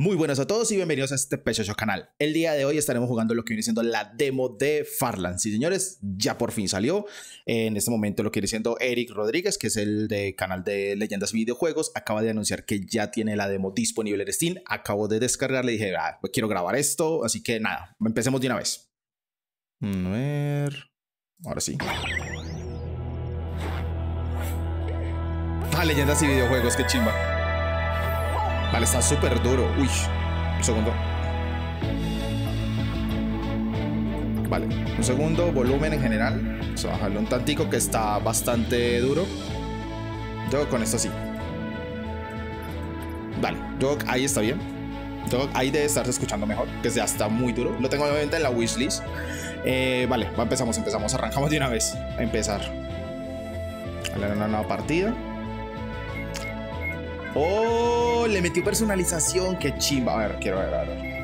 Muy buenas a todos y bienvenidos a este Pechocho canal. El día de hoy estaremos jugando lo que viene siendo la demo de Farland. Sí, señores, ya por fin salió. En este momento lo que viene siendo Eric Rodríguez, que es el de canal de Leyendas Videojuegos, acaba de anunciar que ya tiene la demo disponible en Steam. Acabo de descargarle y dije, ah, quiero grabar esto, así que nada, empecemos de una vez. A ver. Ahora sí. Ah, Leyendas y Videojuegos, qué chimba. Vale, está súper duro. Uy, un segundo. Vale, un segundo. Volumen en general. Vamos a bajarlo un tantico que está bastante duro. Yo con esto sí. Vale, yo ahí está bien. Yo ahí debe estarse escuchando mejor, que ya está muy duro. Lo tengo obviamente en la wishlist. Eh, vale, empezamos, empezamos. Arrancamos de una vez a empezar. Vale, una nueva partida. Oh, le metió personalización. Qué chimba. A ver, quiero ver, a ver.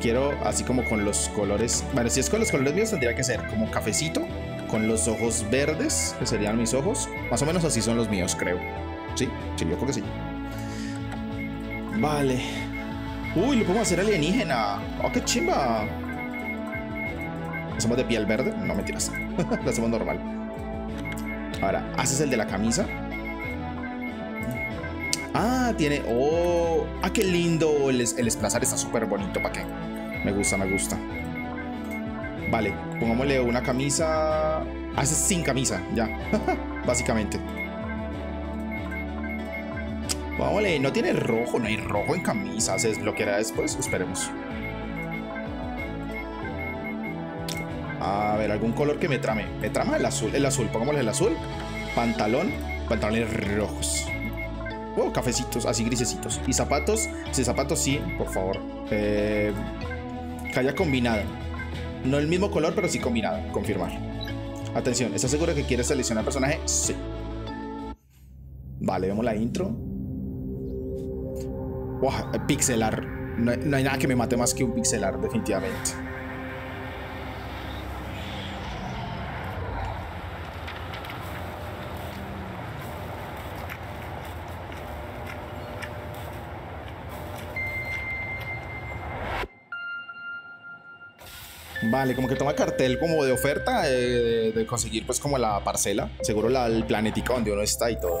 Quiero así como con los colores. Bueno, si es con los colores míos, tendría que ser como cafecito. Con los ojos verdes, que serían mis ojos. Más o menos así son los míos, creo. Sí, sí, yo creo que sí. Vale. Uy, lo podemos hacer alienígena. Oh, qué chimba. ¿Hacemos de piel verde? No, mentiras. lo hacemos normal. Ahora, haces el de la camisa. Ah, tiene. Oh, ah, qué lindo. El, el desplazar está súper bonito. ¿Para qué? Me gusta, me gusta. Vale, pongámosle una camisa. Ah, es sin camisa, ya. Básicamente. Vámonos, no tiene rojo, no hay rojo en camisa. Se desbloqueará después. Esperemos. A ver, algún color que me trame. Me trama el azul. El azul, pongámosle el azul. Pantalón. Pantalones rojos. Oh, cafecitos, así grisecitos. Y zapatos, sí, zapatos sí, por favor. Eh, que haya combinado. No el mismo color, pero sí combinado. Confirmar. Atención, ¿estás seguro que quieres seleccionar personaje? Sí. Vale, vemos la intro. Wow, pixelar. No, no hay nada que me mate más que un pixelar, definitivamente. Vale, como que toma cartel como de oferta eh, de, conseguir pues como la parcela. Seguro la, el planetica donde uno está y todo.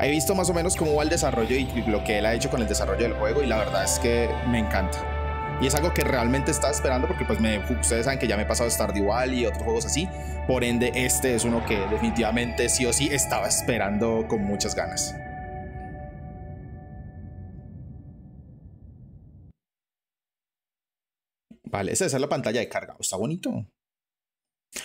He visto más o menos cómo va el desarrollo y lo que él ha hecho con el desarrollo del juego y la verdad es que me encanta. Y es algo que realmente estaba esperando porque pues me, ustedes saben que ya me he pasado Stardew Valley y otros juegos así. Por ende, este es uno que definitivamente sí o sí estaba esperando con muchas ganas. Vale, esa es la pantalla de carga. Está bonito.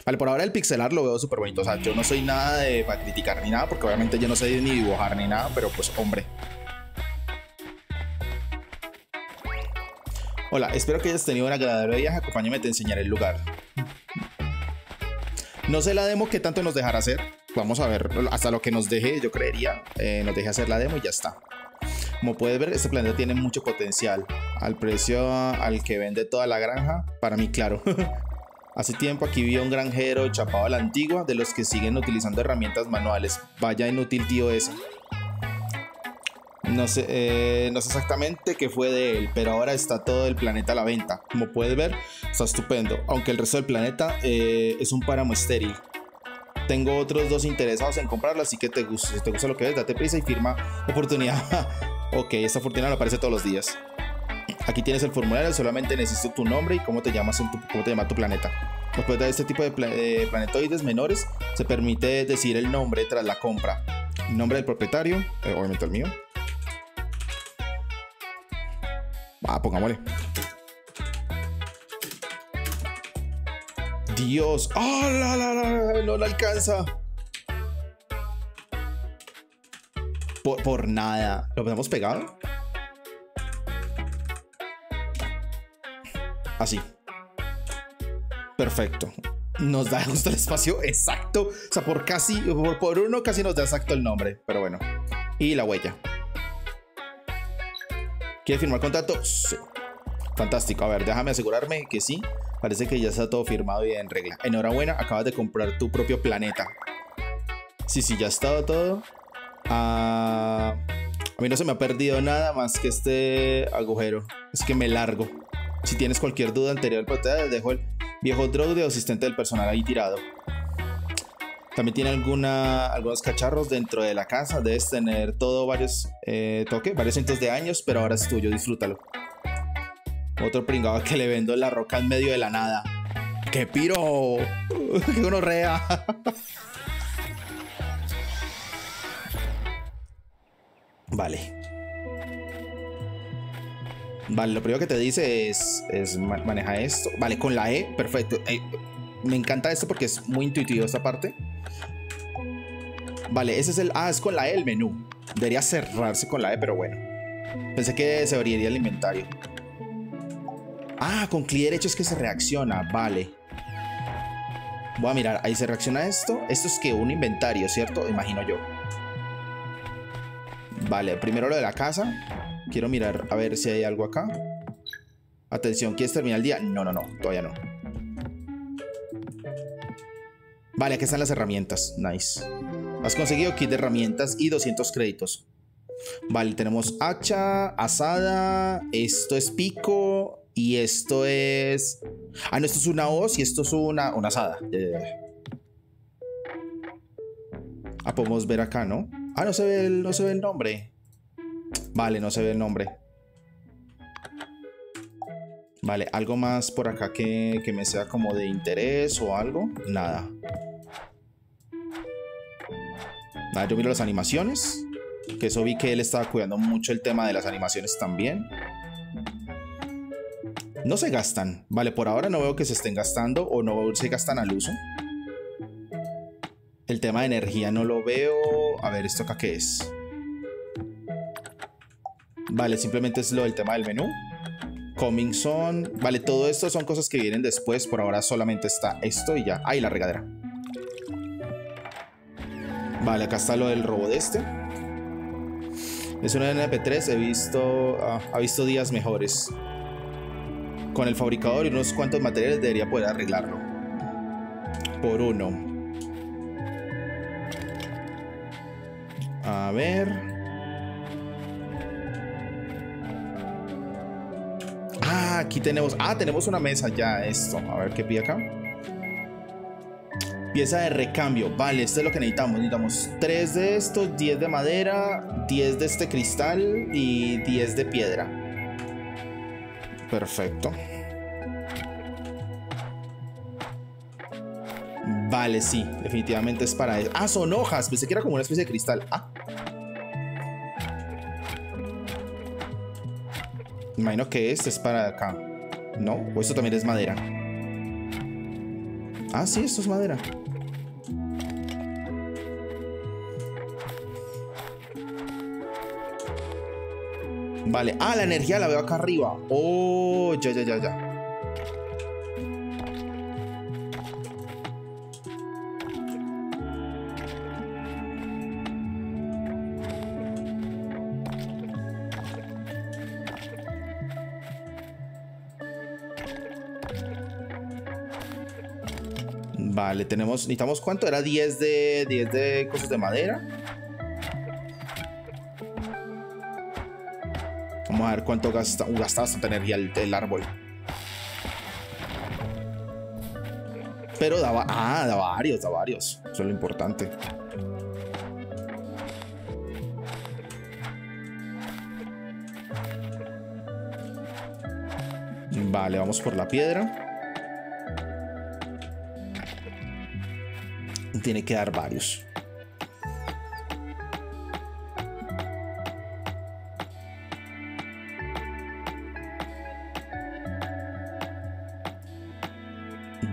Vale, por ahora el pixelar lo veo súper bonito. O sea, yo no soy nada de para criticar ni nada, porque obviamente yo no sé ni dibujar ni nada, pero pues hombre. Hola, espero que hayas tenido un agradable viaje. Acompáñame, te enseñaré el lugar. No sé la demo que tanto nos dejará hacer. Vamos a ver hasta lo que nos deje, yo creería. Eh, nos deje hacer la demo y ya está. Como puedes ver, este planeta tiene mucho potencial. Al precio al que vende toda la granja, para mí claro. Hace tiempo aquí vivía un granjero chapado a la antigua de los que siguen utilizando herramientas manuales. Vaya inútil tío ese. No sé, eh, no sé exactamente qué fue de él, pero ahora está todo el planeta a la venta. Como puedes ver, está estupendo. Aunque el resto del planeta eh, es un páramo estéril. Tengo otros dos interesados en comprarlo, así que te gusta, si te gusta lo que ves, date prisa y firma oportunidad. Ok, esta fortuna no aparece todos los días. Aquí tienes el formulario, solamente necesito tu nombre y cómo te llamas en tu, cómo te llama tu planeta. Después de este tipo de, planetoides menores, se permite decir el nombre tras la compra. Nombre del propietario, eh, obviamente el mío. Ah, pongámosle. Dios. ¡Ah, la, la, la! No la alcanza. Por, nada. ¿Lo hemos pegado? Así. Perfecto. Nos da justo el espacio exacto. O sea, por casi, por, uno casi nos da exacto el nombre. Pero bueno. Y la huella. ¿Quiere firmar contrato? Sí. Fantástico. A ver, déjame asegurarme que sí. Parece que ya está todo firmado y en regla. Enhorabuena, acabas de comprar tu propio planeta. Sí, sí, ya estado todo. Ah, A mí no se me ha perdido nada más que este agujero. Es que me largo. Si tienes cualquier duda anterior, pues te dejo el viejo drone de asistente del personal ahí tirado. También tiene alguna, algunos cacharros dentro de la casa. Debes tener todo varios eh, toques, varios cientos de años, pero ahora es tuyo, disfrútalo. Otro pringado que le vendo la roca en medio de la nada. ¡Qué piro! ¡Qué gonorrea! vale. Vale, lo primero que te dice es, es maneja esto. Vale, con la E, perfecto. Eh, me encanta esto porque es muy intuitivo esta parte. Vale, ese es el... Ah, es con la E el menú. Debería cerrarse con la E, pero bueno. Pensé que se abriría el inventario. Ah, con clic derecho es que se reacciona. Vale. Voy a mirar. Ahí se reacciona esto. Esto es que un inventario, ¿cierto? Imagino yo. Vale, primero lo de la casa. Quiero mirar a ver si hay algo acá. Atención, ¿quieres terminar el día? No, no, no. Todavía no. Vale, aquí están las herramientas. Nice. Has conseguido kit de herramientas y 200 créditos. Vale, tenemos hacha, asada, esto es pico y esto es... Ah, no, esto es una hoz y esto es una, una asada. Ah, podemos ver acá, ¿no? Ah, no se ve el, no se ve el nombre. Vale, no se ve el nombre. Vale, algo más por acá que, que me sea como de interés o algo. Nada. Nada, yo miro las animaciones. Que eso vi que él estaba cuidando mucho el tema de las animaciones también. No se gastan. Vale, por ahora no veo que se estén gastando o no se gastan al uso. El tema de energía no lo veo. A ver, ¿esto acá qué es? Vale, simplemente es lo del tema del menú. Coming son... Vale, todo esto son cosas que vienen después. Por ahora solamente está esto y ya. Ahí la regadera. Vale, acá está lo del robo de este. Es una NP3, he visto, ah, ha visto días mejores. Con el fabricador y unos cuantos materiales debería poder arreglarlo. Por uno. A ver. Ah, aquí tenemos... Ah, tenemos una mesa ya, esto. A ver qué pide acá. Pieza de recambio. Vale, esto es lo que necesitamos. Necesitamos 3 de estos, 10 de madera, 10 de este cristal y 10 de piedra. Perfecto. Vale, sí, definitivamente es para eso. Ah, son hojas. Pensé que era como una especie de cristal. Ah. Imagino que este es para acá. ¿No? O esto también es madera. Ah, sí, esto es madera. Vale. Ah, la energía la veo acá arriba. Oh, ya, ya, ya, ya. Vale, tenemos, necesitamos cuánto, era 10 de 10 de cosas de madera. Vamos a ver cuánto gasta, uh, gasta bastante energía el, árbol. Pero daba, ah, da varios, da varios. Eso es lo importante. Vale, vamos por la piedra. Tiene que dar varios.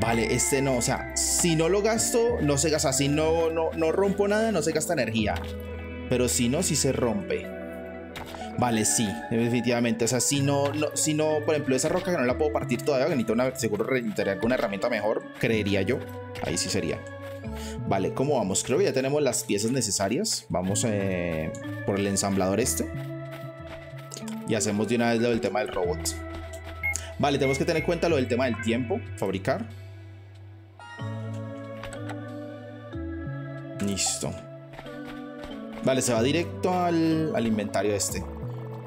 Vale, este no, o sea, si no lo gasto, no se gasta. Si no, no, no rompo nada, no se gasta energía. Pero si no, si se rompe. Vale, sí, definitivamente. O sea, si no, no, si no, por ejemplo, esa roca que no la puedo partir todavía, que necesito una, seguro necesitaría una herramienta mejor, creería yo. Ahí sí sería. Vale, ¿cómo vamos? Creo que ya tenemos las piezas necesarias. Vamos eh, por el ensamblador este. Y hacemos de una vez lo del tema del robot. Vale, tenemos que tener en cuenta lo del tema del tiempo. Fabricar. Listo. Vale, se va directo al, al inventario este.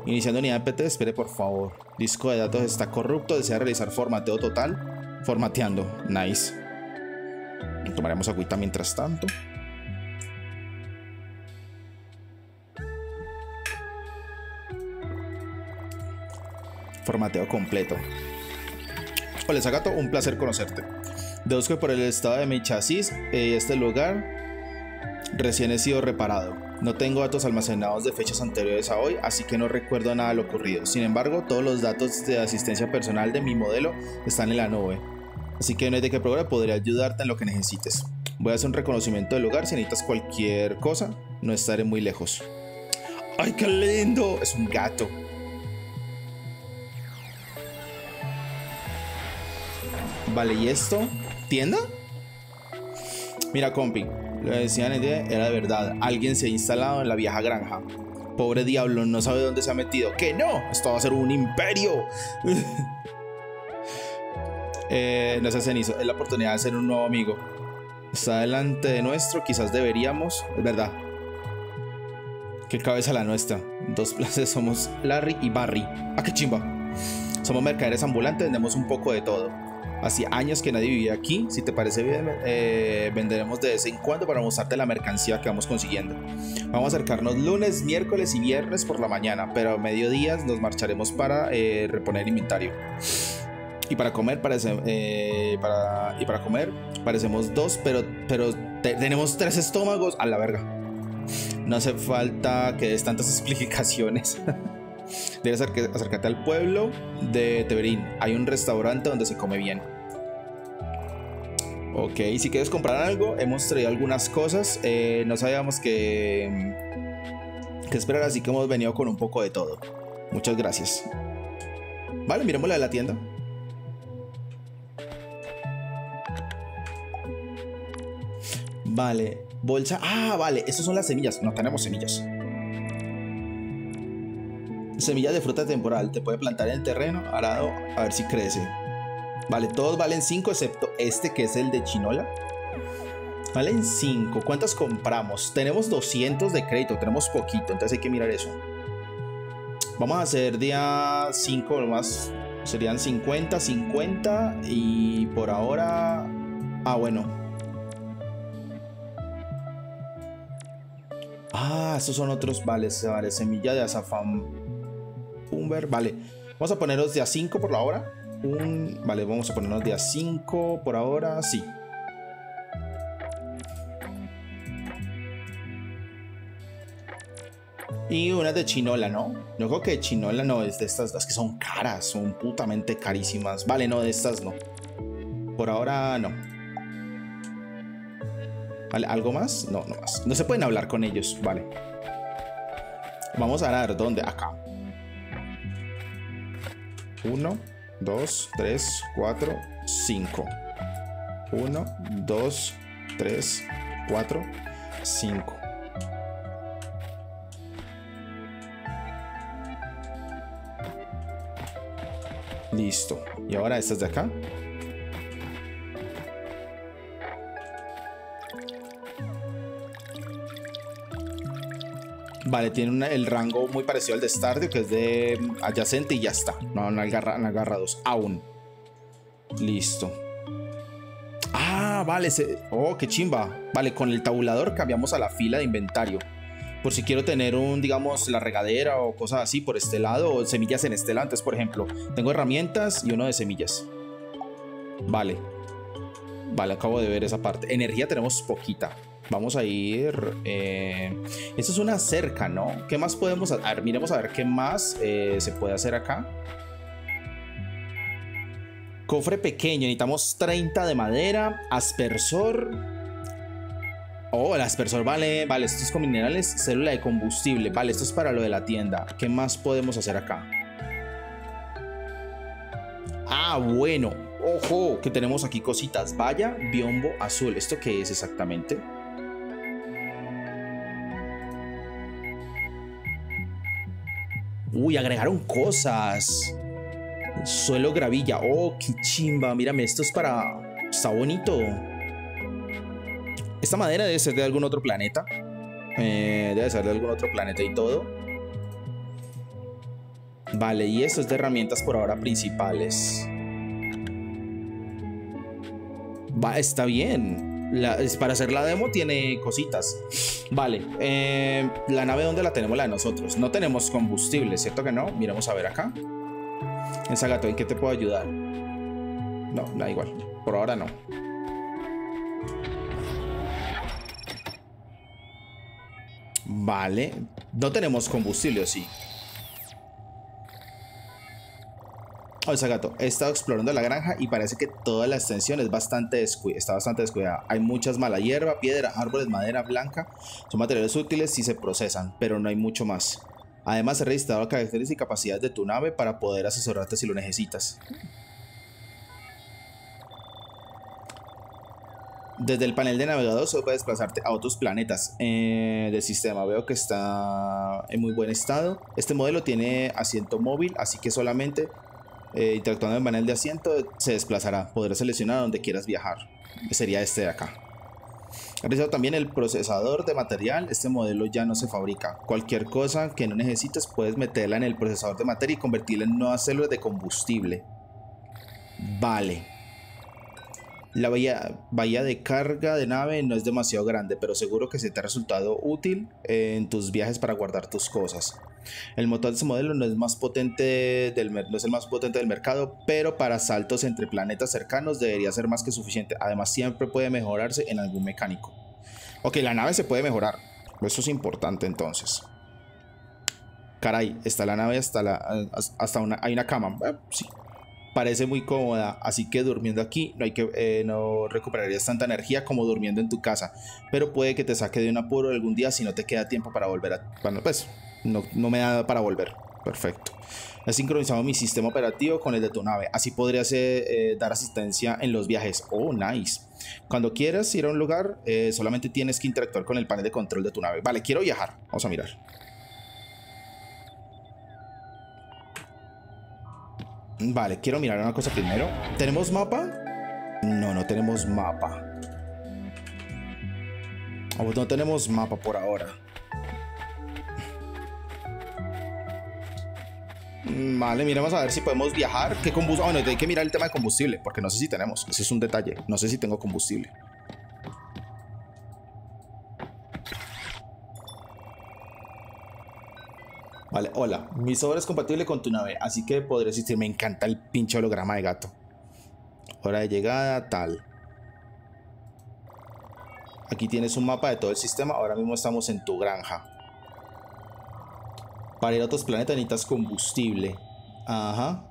Iniciando unidad PT, espere por favor. Disco de datos está corrupto, desea realizar formateo total. Formateando, nice. Tomaremos agüita mientras tanto. Formateo completo. Hola Zagato, un placer conocerte. Deduzco por el estado de mi chasis, eh, este lugar recién he sido reparado. No tengo datos almacenados de fechas anteriores a hoy, así que no recuerdo nada de lo ocurrido. Sin embargo, todos los datos de asistencia personal de mi modelo están en la nube. Así que no hay de qué problema, podré ayudarte en lo que necesites. Voy a hacer un reconocimiento del lugar. Si necesitas cualquier cosa, no estaré muy lejos. ¡Ay, qué lindo! Es un gato. Vale, ¿y esto? ¿Tienda? Mira, compi, lo decían era de verdad. Alguien se ha instalado en la vieja granja. Pobre diablo, no sabe dónde se ha metido. ¡Que no! Esto va a ser un imperio. eh, no se cenizo, es la oportunidad de ser un nuevo amigo. Está delante de nuestro, quizás deberíamos. Es verdad. Qué cabeza la nuestra. Dos plazas somos Larry y Barry. ¡Ah, qué chimba! Somos mercaderes ambulantes, vendemos un poco de todo. Hacía años que nadie vivía aquí. Si te parece bien, eh, venderemos de vez en cuando para mostrarte la mercancía que vamos consiguiendo. Vamos a acercarnos lunes, miércoles y viernes por la mañana, pero a mediodía nos marcharemos para eh, reponer inventario. Y para comer parece, eh, y para comer parecemos dos, pero, pero tenemos tres estómagos a la verga. No hace falta que des tantas explicaciones. Debes acercarte al pueblo de Teverín. Hay un restaurante donde se come bien. Ok, si quieres comprar algo, hemos traído algunas cosas. Eh, no sabíamos que, que esperar, así que hemos venido con un poco de todo. Muchas gracias. Vale, miremos la de la tienda. Vale, bolsa. Ah, vale, esas son las semillas. No tenemos semillas. Semillas de fruta temporal. Te puede plantar en el terreno, arado, a ver si crece. Vale, todos valen 5 excepto este que es el de chinola. Valen 5. ¿Cuántas compramos? Tenemos 200 de crédito, tenemos poquito, entonces hay que mirar eso. Vamos a hacer día 5 más. Serían 50, 50 y por ahora... Ah, bueno. Estos son otros vale, semilla de azafán Vale, vamos a ponernos de a 5 por la hora. Un, vale, vamos a ponernos de a 5 por ahora. Sí. Y una de chinola, ¿no? No creo que chinola no es de estas, las que son caras, son putamente carísimas. Vale, no, de estas no. Por ahora no. Vale, ¿algo más? No, no más. No se pueden hablar con ellos, vale. Vamos a ver, ¿dónde? Acá. 1, 2, 3, 4, 5. 1, 2, 3, 4, 5. Listo. Y ahora estas de acá. Vale, tiene el rango muy parecido al de Stardew, que es de adyacente y ya está. No, no agarra, no agarra dos. Aún. Listo. Ah, vale. Oh, qué chimba. Vale, con el tabulador cambiamos a la fila de inventario. Por si quiero tener un, digamos, la regadera o cosas así por este lado, o semillas en este lado. Entonces, por ejemplo, tengo herramientas y uno de semillas. Vale. Vale, acabo de ver esa parte. Energía tenemos poquita. Vamos a ir... Eh, esto es una cerca, ¿no? ¿Qué más podemos hacer? Miremos a ver qué más eh, se puede hacer acá. Cofre pequeño, necesitamos 30 de madera. Aspersor. Oh, el aspersor vale, vale, esto es con minerales, célula de combustible. Vale, esto es para lo de la tienda. ¿Qué más podemos hacer acá? Ah, bueno. Ojo, que tenemos aquí cositas. Vaya, biombo azul. ¿Esto qué es exactamente? Uy, agregaron cosas. Suelo gravilla. Oh, qué chimba. Mírame, esto es para... Está bonito. Esta madera debe ser de algún otro planeta. Eh, debe ser de algún otro planeta y todo. Vale, y esto es de herramientas por ahora principales. Va, está bien. Para hacer la demo tiene cositas. Vale, eh, la nave donde la tenemos la de nosotros. No tenemos combustible, ¿cierto que no? Miremos a ver acá. Esa gato, ¿en qué te puedo ayudar? No, da igual. Por ahora no. Vale. No tenemos combustible, ¿o sí? O sea, gato, he estado explorando la granja y parece que toda la extensión es bastante está bastante descuidada. Hay muchas mala hierba, piedra, árboles, madera blanca. Son materiales útiles si se procesan, pero no hay mucho más. Además, he registrado características y capacidades de tu nave para poder asesorarte si lo necesitas. Desde el panel de navegador se puede desplazarte a otros planetas eh, del sistema. Veo que está en muy buen estado. Este modelo tiene asiento móvil, así que solamente eh, interactuando en el panel de asiento se desplazará. Podrás seleccionar a donde quieras viajar. Sería este de acá. Realizado también el procesador de material. Este modelo ya no se fabrica. Cualquier cosa que no necesites puedes meterla en el procesador de materia y convertirla en nuevas células de combustible. Vale. La bahía, de carga de nave no es demasiado grande, pero seguro que se te ha resultado útil en tus viajes para guardar tus cosas. El motor de este modelo no es, más potente del, no es el más potente del mercado, pero para saltos entre planetas cercanos debería ser más que suficiente. Además, siempre puede mejorarse en algún mecánico. Ok, la nave se puede mejorar. Eso es importante entonces. Caray, está la nave hasta la. hasta una. Hay una cama. Eh, sí. Parece muy cómoda, así que durmiendo aquí no hay que eh, no recuperarías tanta energía como durmiendo en tu casa, pero puede que te saque de un apuro algún día si no te queda tiempo para volver a, bueno, pues no, me da para volver. Perfecto. He sincronizado mi sistema operativo con el de tu nave. Así podrías eh, dar asistencia en los viajes. Oh, nice. Cuando quieras ir a un lugar, eh, solamente tienes que interactuar con el panel de control de tu nave. Vale, quiero viajar. Vamos a mirar. Vale, quiero mirar una cosa primero. ¿Tenemos mapa? No, no tenemos mapa. no tenemos mapa por ahora. Vale, miremos a ver si podemos viajar. ¿Qué combustible? Bueno, hay que mirar el tema de combustible, porque no sé si tenemos. Ese es un detalle. No sé si tengo combustible. Vale, hola. Mi sobre es compatible con tu nave, así que podré existir. Me encanta el pinche holograma de gato. Hora de llegada, tal. Aquí tienes un mapa de todo el sistema. Ahora mismo estamos en tu granja. Para ir a otros planetas necesitas combustible. Ajá.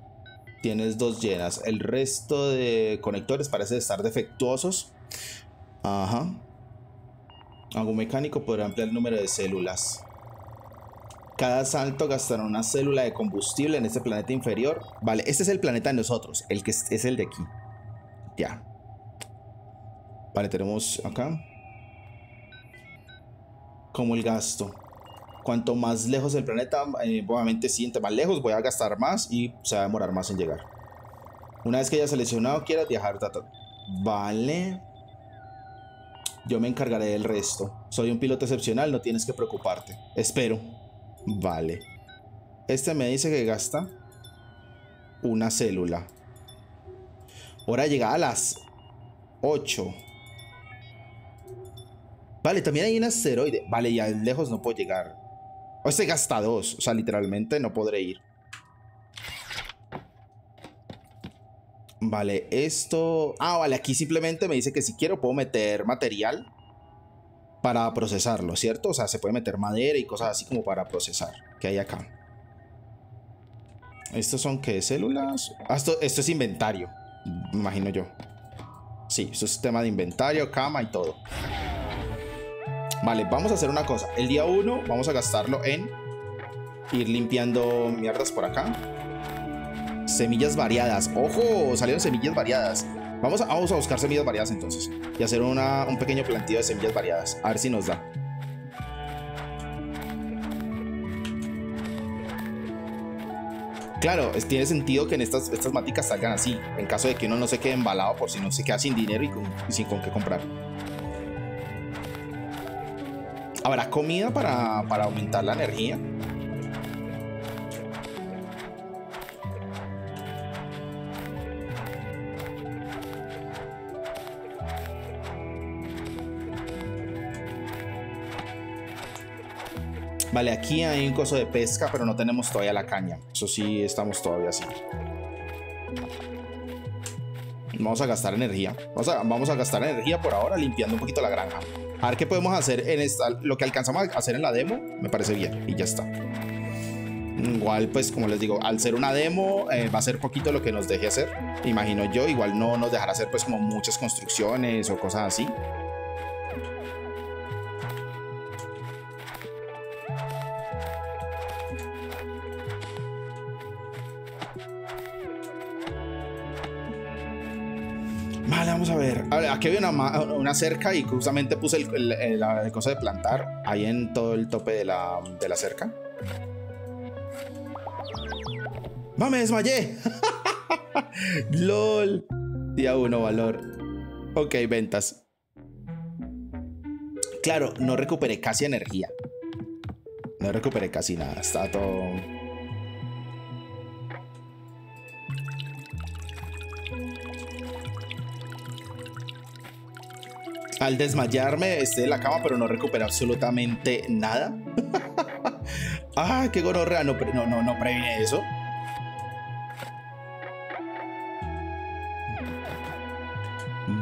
Tienes dos llenas. El resto de conectores parece estar defectuosos. Ajá. Algún mecánico podrá ampliar el número de células. Cada salto gastará una célula de combustible en este planeta inferior. Vale, este es el planeta de nosotros. El que es, el de aquí. Ya. Vale, tenemos acá. Como el gasto cuanto más lejos del planeta, eh, obviamente siente más lejos, voy a gastar más y se va a demorar más en llegar. Una vez que haya seleccionado, quieras viajar, vale. Yo me encargaré del resto. Soy un piloto excepcional, no tienes que preocuparte. Espero. Vale. Este me dice que gasta una célula. Hora de llegar a las 8. Vale, también hay un asteroide. Vale, ya lejos no puedo llegar. O este gasta dos. O sea, literalmente no podré ir. Vale, esto... Ah, vale, aquí simplemente me dice que si quiero puedo meter material para procesarlo, ¿cierto? O sea, se puede meter madera y cosas así como para procesar. Que hay acá? ¿Estos son qué? ¿Células? Ah, esto, esto es inventario, me imagino yo. Sí, esto es tema de inventario, cama y todo. Vale, vamos a hacer una cosa. El día 1 vamos a gastarlo en ir limpiando mierdas por acá. Semillas variadas. ¡Ojo! Salieron semillas variadas. Vamos a, vamos a buscar semillas variadas entonces. Y hacer un pequeño plantillo de semillas variadas. A ver si nos da. Claro, tiene sentido que en estas, estas maticas salgan así. En caso de que uno no se quede embalado por si no se queda sin dinero y, y sin con qué comprar. ¿Habrá comida para, para aumentar la energía? Vale, aquí hay un coso de pesca, pero no tenemos todavía la caña. Eso sí, estamos todavía así. Vamos a gastar energía. Vamos a, vamos a gastar energía por ahora limpiando un poquito la granja. A ver qué podemos hacer en esta. Lo que alcanzamos a hacer en la demo me parece bien. Y ya está. Igual, pues, como les digo, al ser una demo, eh, va a ser poquito lo que nos deje hacer. Imagino yo. Igual no nos dejará hacer, pues, como muchas construcciones o cosas así. Vale, vamos a ver. aquí había una, cerca y justamente puse el, la cosa de plantar ahí en todo el tope de la, de la cerca. ¡Va, me desmayé! ¡Lol! Día 1, valor. Ok, ventas. Claro, no recuperé casi energía. No recuperé casi nada. Está todo... al desmayarme esté en la cama, pero no recuperé absolutamente nada. ah, qué gonorrea. No, no, no, no previne eso.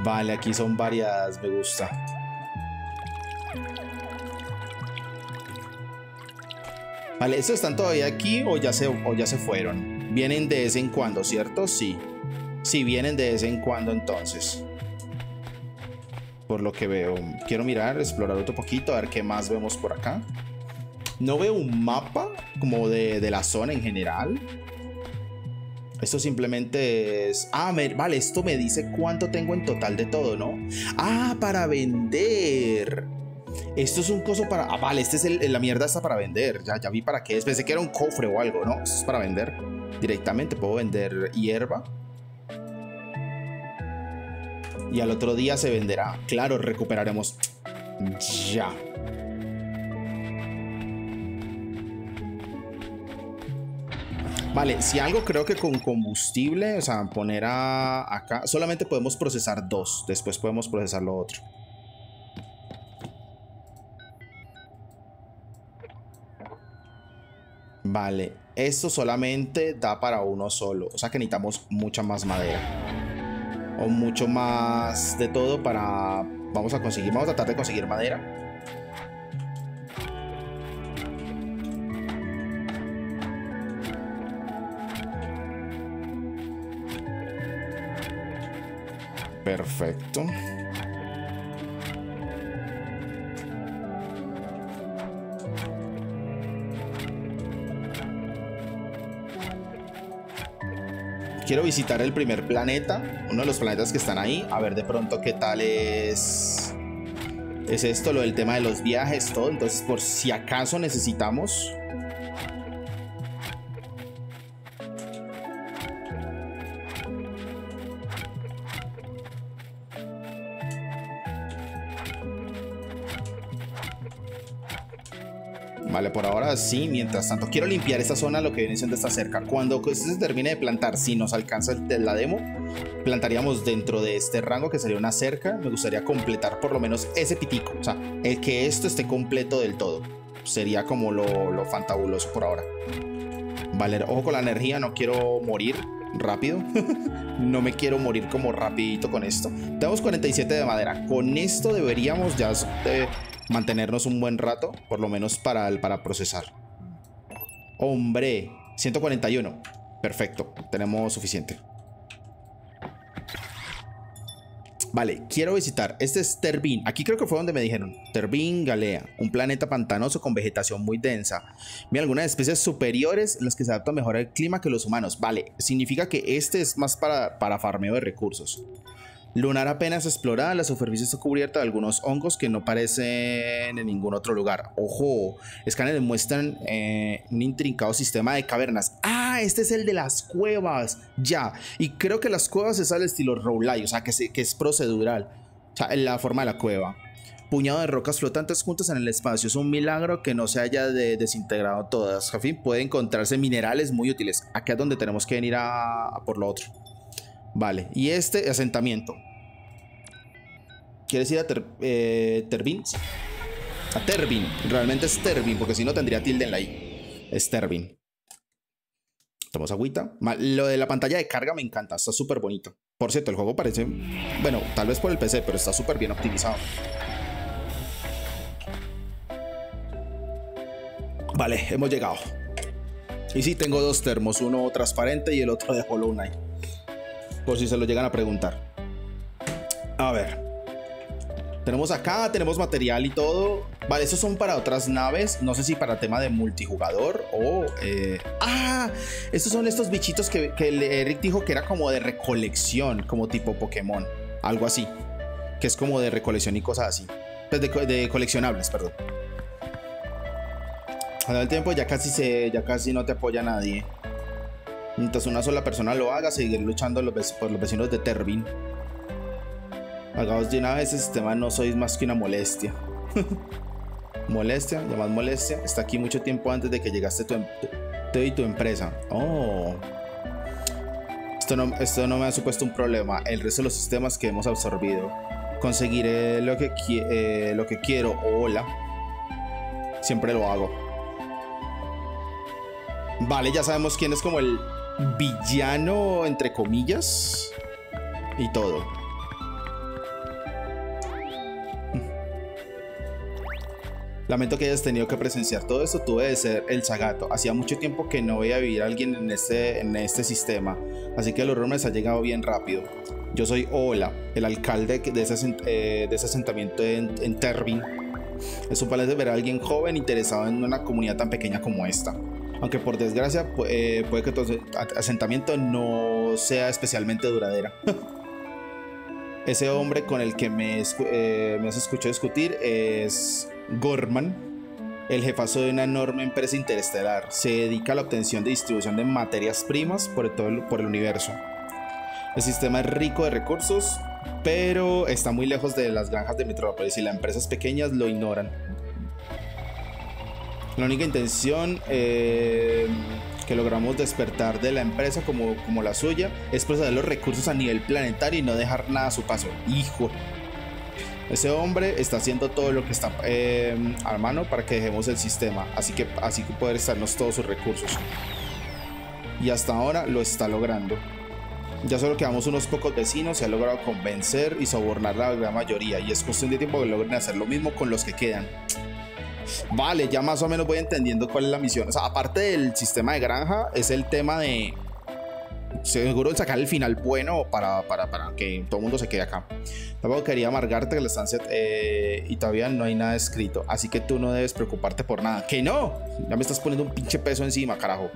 Vale, aquí son varias, me gusta. Vale, ¿estos están todavía aquí o ya, se, o ya se fueron? Vienen de vez en cuando, ¿cierto? Sí. Sí, vienen de vez en cuando entonces por lo que veo. Quiero mirar, explorar otro poquito, a ver qué más vemos por acá. No veo un mapa como de, la zona en general. Esto simplemente es... Ah, vale, esto me dice cuánto tengo en total de todo, ¿no? Ah, para vender. Esto es un coso para... Ah, vale, este es el, la mierda está para vender. Ya, ya vi para qué es. Pensé que era un cofre o algo, ¿no? Esto es para vender directamente. Puedo vender hierba y al otro día se venderá. Claro, recuperaremos ya. Vale, si algo creo que con combustible, o sea, poner a acá, solamente podemos procesar dos, después podemos procesar lo otro. Vale, esto solamente da para uno solo, o sea que necesitamos mucha más madera o mucho más de todo para... Vamos a conseguir, vamos a tratar de conseguir madera. Perfecto. Quiero visitar el primer planeta, uno de los planetas que están ahí, a ver de pronto qué tal es, es esto, lo del tema de los viajes, todo. Entonces, por si acaso necesitamos por ahora sí. Mientras tanto, quiero limpiar esta zona, lo que viene siendo esta cerca. Cuando se termine de plantar, si nos alcanza la demo, plantaríamos dentro de este rango que sería una cerca. Me gustaría completar por lo menos ese pitico. O sea, el que esto esté completo del todo. Sería como lo, lo fantabuloso por ahora. Vale, ojo con la energía, no quiero morir rápido. no me quiero morir como rapidito con esto. Tenemos 47 de madera. Con esto deberíamos ya... Eh, mantenernos un buen rato, por lo menos para, para procesar. Hombre, 141. Perfecto, tenemos suficiente. Vale, quiero visitar. Este es Terbin. Aquí creo que fue donde me dijeron. Terbin Galea. Un planeta pantanoso con vegetación muy densa. Mira, algunas especies superiores las que se adaptan mejor al clima que los humanos. Vale, significa que este es más para, para farmeo de recursos. Lunar apenas explorada, la superficie está cubierta de algunos hongos que no parecen en ningún otro lugar. Ojo, escáneres muestran eh, un intrincado sistema de cavernas. Ah, este es el de las cuevas. Ya, y creo que las cuevas es al estilo roguelike, o sea, que, es procedural. O sea, en la forma de la cueva. puñado de rocas flotantes juntas en el espacio. Es un milagro que no se haya desintegrado todas. A fin, puede encontrarse minerales muy útiles. Aquí es donde tenemos que venir a, por lo otro. Vale, y este asentamiento. ¿Quieres ir a Ter, eh, Tervin? A Tervin. Realmente es Tervin, porque si no tendría tilde en la I. Es Tervin. Tomamos agüita. Lo de la pantalla de carga me encanta, está súper bonito. Por cierto, el juego parece, bueno, tal vez por el PC, pero está súper bien optimizado. Vale, hemos llegado. Y sí, tengo dos termos, uno transparente y el otro de Hollow Knight. Por si se lo llegan a preguntar. A ver. Tenemos acá, tenemos material y todo. Vale, esos son para otras naves. No sé si para tema de multijugador o... Eh, ah, estos son estos bichitos que, Eric dijo que era como de recolección, como tipo Pokémon. Algo así. Que es como de recolección y cosas así. Pues de, coleccionables, perdón. A el tiempo ya casi, se, ya casi no te apoya nadie. Mientras una sola persona lo haga, seguir luchando por los vecinos de Tervin. Hagamos de una vez, ese sistema no sois más que una molestia. molestia, más molestia. Está aquí mucho tiempo antes de que llegaste tu, em-, y tu empresa. Oh. Esto no, esto no me ha supuesto un problema. El resto de los sistemas que hemos absorbido. Conseguiré lo que, eh, lo que quiero. Hola. Siempre lo hago. Vale, ya sabemos quién es como el villano, entre comillas. Y todo. Lamento que hayas tenido que presenciar todo esto. Tuve de ser el Zagato. Hacía mucho tiempo que no veía vivir a alguien en este, en este sistema. Así que el horror me ha llegado bien rápido. Yo soy Ola, el alcalde de ese, eh, de ese asentamiento en, en Tervin. Es un placer ver a alguien joven interesado en una comunidad tan pequeña como esta. Aunque por desgracia eh, puede que tu asentamiento no sea especialmente duradera. Ese hombre con el que me, eh, me has escuchado discutir es Gorman, el jefazo de una enorme empresa interestelar, se dedica a la obtención de distribución de materias primas por todo el, por el universo. El sistema es rico de recursos, pero está muy lejos de las granjas de Metrópolis y las empresas pequeñas lo ignoran. La única intención eh, que logramos despertar de la empresa como, como la suya es proceder los recursos a nivel planetario y no dejar nada a su paso. Hijo. Ese hombre está haciendo todo lo que está eh, a mano para que dejemos el sistema, así que, así que poder estarnos todos sus recursos. Y hasta ahora lo está logrando. Ya solo quedamos unos pocos vecinos, se ha logrado convencer y sobornar la gran mayoría, y es cuestión de tiempo que logren hacer lo mismo con los que quedan. Vale, ya más o menos voy entendiendo cuál es la misión. O sea, aparte del sistema de granja, es el tema de seguro sacar el final bueno para, para, para que todo el mundo se quede acá. Tampoco quería amargarte que la estancia eh, y todavía no hay nada escrito, así que tú no debes preocuparte por nada. ¡Que no! Ya me estás poniendo un pinche peso encima, carajo.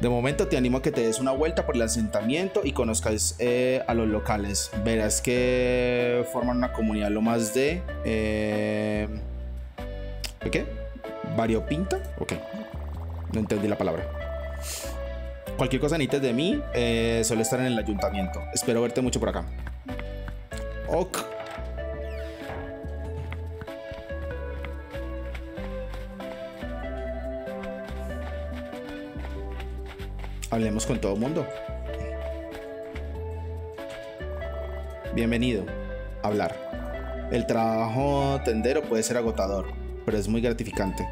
De momento te animo a que te des una vuelta por el asentamiento y conozcas eh, a los locales. Verás que forman una comunidad lo más de... Eh, ¿De qué? ¿Variopinta? Ok. No entendí la palabra. Cualquier cosa necesites de mí, eh, suele estar en el ayuntamiento. Espero verte mucho por acá. Ok. Hablemos con todo mundo. Bienvenido. Hablar. El trabajo tendero puede ser agotador, pero es muy gratificante.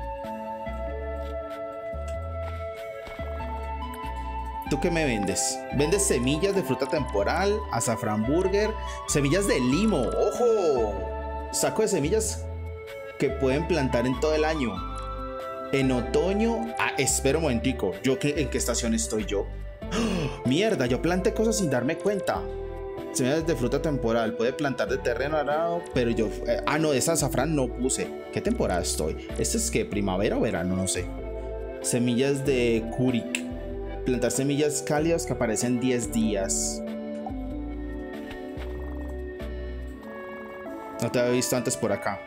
¿Tú qué me vendes? Vendes semillas de fruta temporal, azafrán burger, semillas de limo, ojo. Saco de semillas que pueden plantar en todo el año. En otoño, ah, espera un momentico, ¿yo qué, en qué estación estoy yo? Mierda, yo planté cosas sin darme cuenta. Semillas de fruta temporal, puede plantar de terreno arado, pero yo... Eh, ah, no, esa azafrán no puse. ¿Qué temporada estoy? ¿Este es que primavera o verano? No sé. Semillas de curik plantar semillas cálidas que aparecen 10 días. No te había visto antes por acá.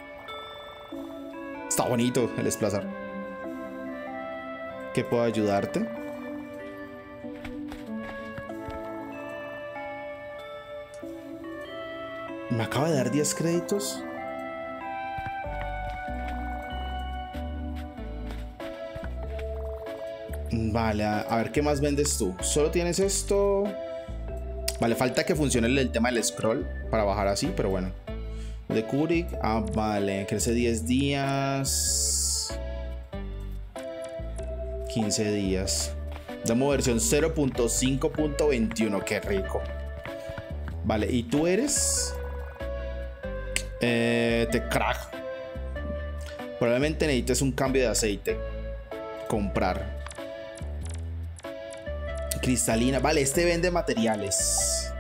Está bonito el desplazar. ¿Qué puedo ayudarte? ¿Me acaba de dar 10 créditos? Vale, a, ver qué más vendes tú. Solo tienes esto. Vale, falta que funcione el, tema del scroll para bajar así, pero bueno. De Kurik. Ah, vale. Crece 10 días. 15 días. Damos versión 0.5.21. Qué rico. Vale, y tú eres. Eh, te crack. Probablemente necesites un cambio de aceite. Comprar. Cristalina. Vale, este vende materiales.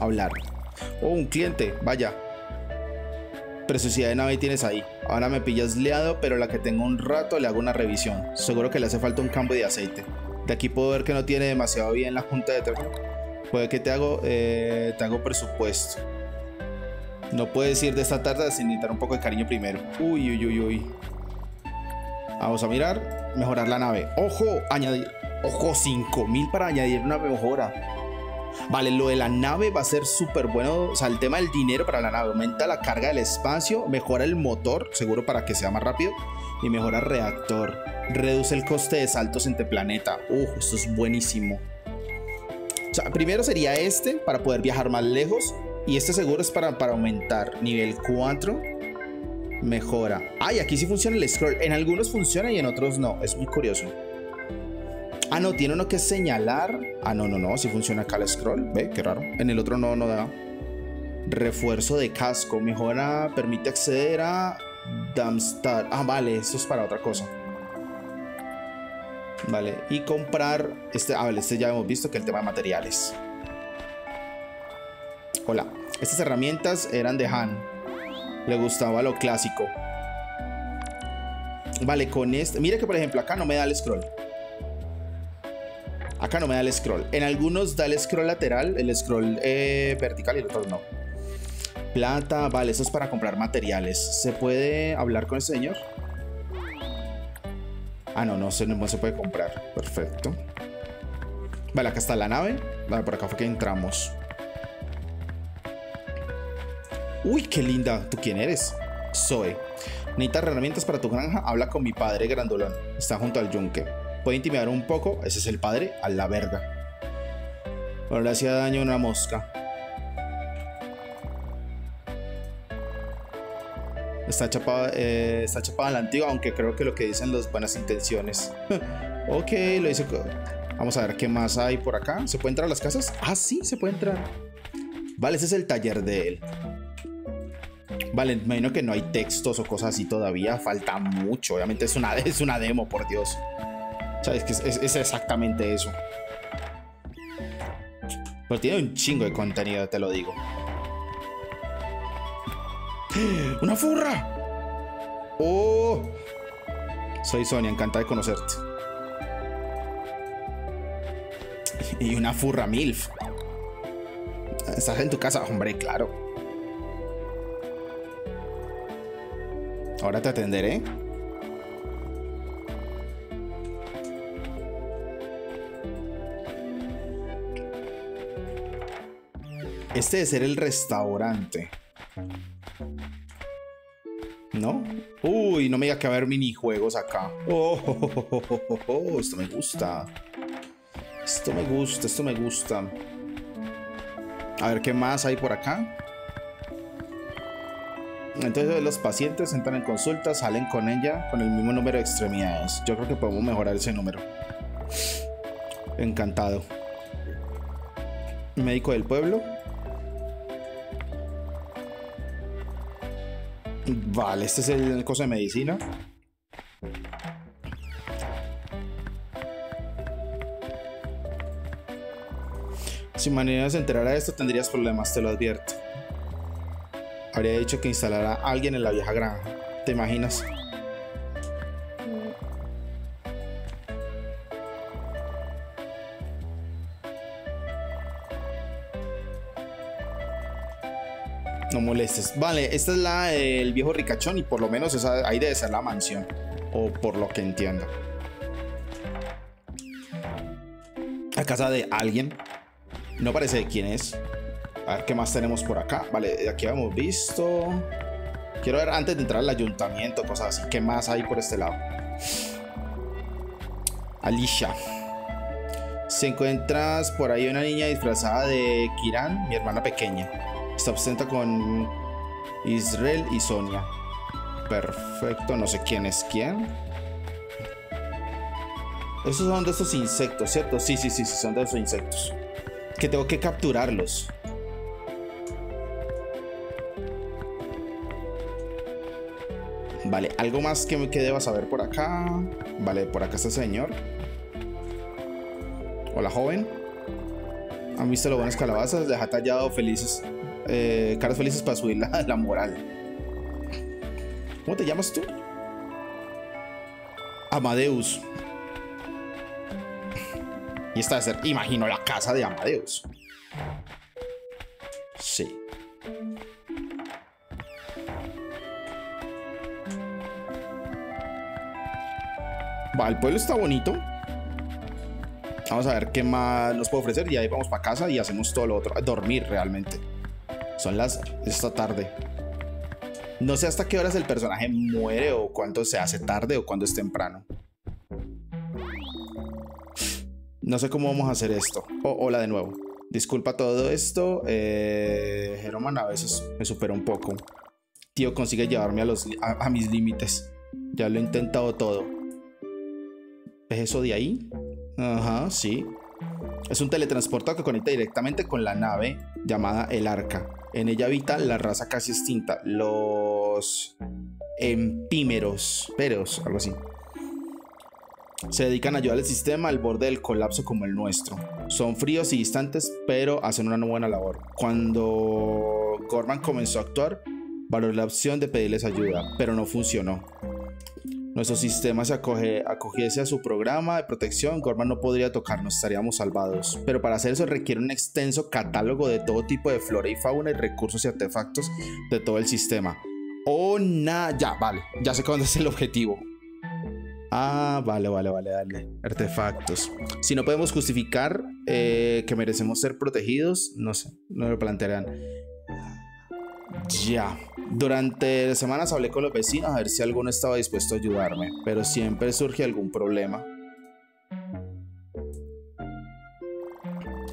Hablar. Oh, un cliente. Vaya. Preciosidad de nave tienes ahí. Ahora me pillas liado, pero la que tengo un rato le hago una revisión. Seguro que le hace falta un cambio de aceite. De aquí puedo ver que no tiene demasiado bien la junta de teléfono. Puede que te hago, eh, te hago presupuesto. No puedes ir de esta tarde sin necesitar un poco de cariño primero. Uy, uy, uy, uy. Vamos a mirar. Mejorar la nave. Ojo, añadir. Ojo, 5000 para añadir una mejora. Vale, lo de la nave va a ser súper bueno. O sea, el tema del dinero para la nave. Aumenta la carga del espacio. Mejora el motor, seguro para que sea más rápido. Y mejora el reactor. Reduce el coste de saltos entre planeta. Uf, esto es buenísimo. O sea, primero sería este para poder viajar más lejos. Y este seguro es para, para aumentar nivel 4. Mejora. Ay, aquí sí funciona el scroll. En algunos funciona y en otros no. Es muy curioso. Ah, no, tiene uno que señalar. Ah, no, no, no. Si funciona acá el scroll. Ve, qué raro. En el otro no, no da. Refuerzo de casco. Mejora, permite acceder a Damstar. Ah, vale, eso es para otra cosa. Vale, y comprar este. Ah, vale, este ya hemos visto que el tema de materiales. Hola. Estas herramientas eran de Han. Le gustaba lo clásico. Vale, con este. Mire que por ejemplo acá no me da el scroll. Acá no me da el scroll. En algunos da el scroll lateral, el scroll eh, vertical y el otro no. Plata, vale, eso es para comprar materiales. ¿Se puede hablar con ese señor? Ah, no, no, se, no se puede comprar. Perfecto. Vale, acá está la nave. Vale, por acá fue que entramos. Uy, qué linda. ¿Tú quién eres? Zoe. Necesitas herramientas para tu granja. Habla con mi padre grandolón. Está junto al yunque. Puede intimidar un poco. Ese es el padre. A la verga. Pero le hacía daño una mosca. Está chapada, eh, está chapada la antigua, aunque creo que lo que dicen las buenas intenciones. ok, lo hice. Vamos a ver qué más hay por acá. ¿Se puede entrar a las casas? Ah, sí, se puede entrar. Vale, ese es el taller de él. Vale, imagino que no hay textos o cosas así todavía. Falta mucho. Obviamente es una, es una demo, por Dios. Sabes que es, exactamente eso. Pero tiene un chingo de contenido, te lo digo. ¡Una furra! ¡Oh! Soy Sonia, encantada de conocerte. Y una furra MILF. Estás en tu casa, hombre, claro. Ahora te atenderé. Este de ser el restaurante. ¿No? Uy, no me diga que va a haber minijuegos acá. Oh, oh, esto me gusta. Esto me gusta, esto me gusta. A ver qué más hay por acá. Entonces los pacientes entran en consulta, salen con ella con el mismo número de extremidades. Yo creo que podemos mejorar ese número. Encantado. Médico del pueblo. Vale, este es el cosa de medicina. Si manera de enterar a esto tendrías problemas, te lo advierto habría dicho que instalara a alguien en la vieja granja. ¿Te imaginas? No molestes. Vale, esta es la del viejo ricachón y por lo menos esa, ahí debe ser la mansión. O por lo que entiendo. La casa de alguien. No parece de quién es. A ver qué más tenemos por acá. Vale, aquí hemos visto. Quiero ver antes de entrar al ayuntamiento, cosas así. ¿Qué más hay por este lado? Alicia. Si encuentras por ahí una niña disfrazada de Kiran, mi hermana pequeña. Está absenta con Israel y Sonia. Perfecto, no sé quién es quién. Esos son de esos insectos, ¿cierto? Sí, sí, sí, sí, son de esos insectos. Que tengo que capturarlos. Vale, algo más que, que deba saber por acá. Vale, por acá está el señor. Hola, joven. ¿Han visto los buenas calabazas? Les ha tallado felices. Eh, caras felices para subir la, la moral. ¿Cómo te llamas tú? Amadeus. Y esta debe ser, imagino, la casa de Amadeus. Sí. Va, el pueblo está bonito. Vamos a ver qué más nos puede ofrecer y ahí vamos para casa y hacemos todo lo otro. Dormir realmente. Son las... esta tarde. No sé hasta qué horas el personaje muere o cuánto se hace tarde o cuándo es temprano. No sé cómo vamos a hacer esto. Oh, hola de nuevo. Disculpa todo esto. Eh, a veces me supera un poco. Tío consigue llevarme a, los, a mis límites. Ya lo he intentado todo. ¿Es eso de ahí? Ajá, sí. Es un teletransportado que conecta directamente con la nave llamada el Arca. En ella habita la raza casi extinta, los empímeros, peros, algo así. Se dedican a ayudar al sistema al borde del colapso como el nuestro. Son fríos y distantes, pero hacen una buena labor. Cuando Gorman comenzó a actuar, valoró la opción de pedirles ayuda, pero no funcionó nuestro sistema se acoge, acogiese a su programa de protección, Gorman no podría tocarnos, estaríamos salvados. Pero para hacer eso requiere un extenso catálogo de todo tipo de flora y fauna y recursos y artefactos de todo el sistema. Oh, nada, ya, vale, ya sé cuándo es el objetivo. Ah, vale, vale, vale, dale. Artefactos. Si no podemos justificar eh, que merecemos ser protegidos, no sé, no lo plantearán. Ya. Durante semanas hablé con los vecinos a ver si alguno estaba dispuesto a ayudarme, pero siempre surge algún problema.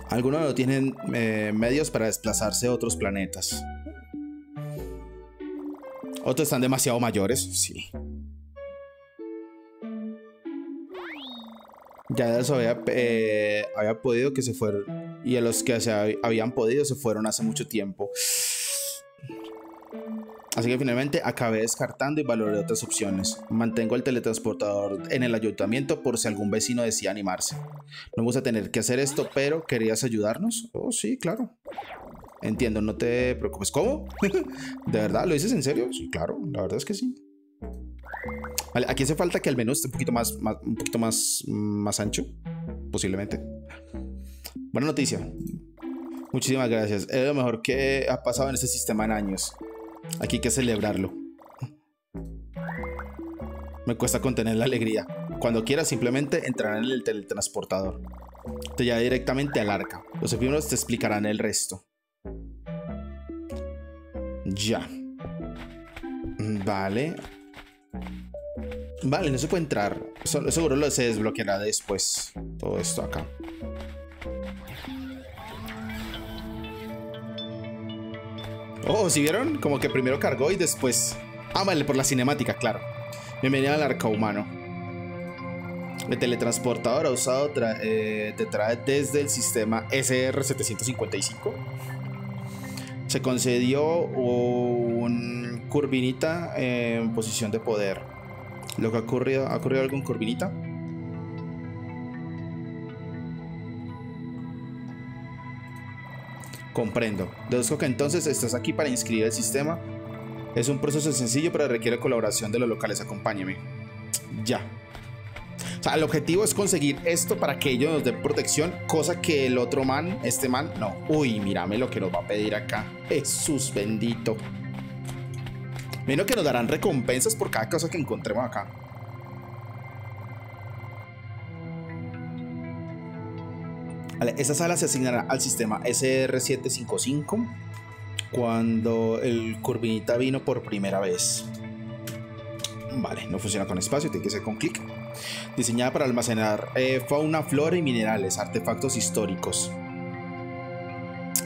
Algunos no tienen eh, medios para desplazarse a otros planetas. Otros están demasiado mayores, sí. Ya eso había, eh, había podido que se fueran. Y a los que se habían podido se fueron hace mucho tiempo. Así que finalmente acabé descartando y valoré otras opciones. Mantengo el teletransportador en el ayuntamiento por si algún vecino decía animarse. No me gusta tener que hacer esto, pero ¿querías ayudarnos? Oh, sí, claro. Entiendo, no te preocupes. ¿Cómo? ¿De verdad? ¿Lo dices en serio? Sí, claro, la verdad es que sí. Vale, aquí hace falta que al menos esté un poquito más, un poquito más, más ancho, posiblemente. Buena noticia. Muchísimas gracias. Es lo mejor que ha pasado en este sistema en años. Aquí hay que celebrarlo. Me cuesta contener la alegría. Cuando quieras simplemente entrarán en el teletransportador. Te lleva directamente al arca. Los efímeros te explicarán el resto. Ya. Vale. Vale, no se puede entrar. Seguro lo se desbloqueará después. Todo esto acá. Oh, ¿sí vieron? Como que primero cargó y después... Ah, vale, por la cinemática, claro. Bienvenido al arca humano. El teletransportador usado eh, te trae desde el sistema SR-755. Se concedió un curvinita en posición de poder. Lo que ha ocurrido, ¿ha ocurrido algo en curvinita? Comprendo. Deduzco que entonces estás aquí para inscribir el sistema. Es un proceso sencillo, pero requiere colaboración de los locales. Acompáñeme. Ya. O sea, el objetivo es conseguir esto para que ellos nos den protección, cosa que el otro man, este man, no. Uy, mírame lo que nos va a pedir acá. Jesús bendito. Menos que nos darán recompensas por cada cosa que encontremos acá. Esa sala se asignará al sistema SR755 cuando el Curvinita vino por primera vez. Vale, no funciona con espacio, tiene que ser con clic. Diseñada para almacenar eh, fauna, flora y minerales, artefactos históricos.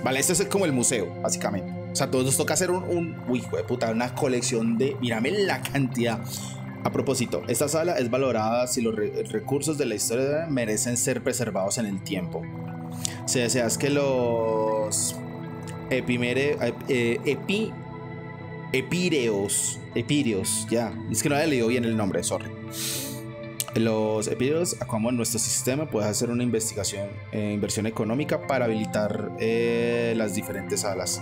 Vale, esto es como el museo, básicamente. O sea, todos nos toca hacer un, un uy, puta, una colección de, mírame la cantidad. A propósito, esta sala es valorada si los recursos de la historia merecen ser preservados en el tiempo. Si deseas que los epimere, eh, epi, epireos, epireos, ya, es que no había leído bien el nombre, sorry los Epiros, como en nuestro sistema, puedes hacer una investigación, eh, inversión económica para habilitar eh, las diferentes salas.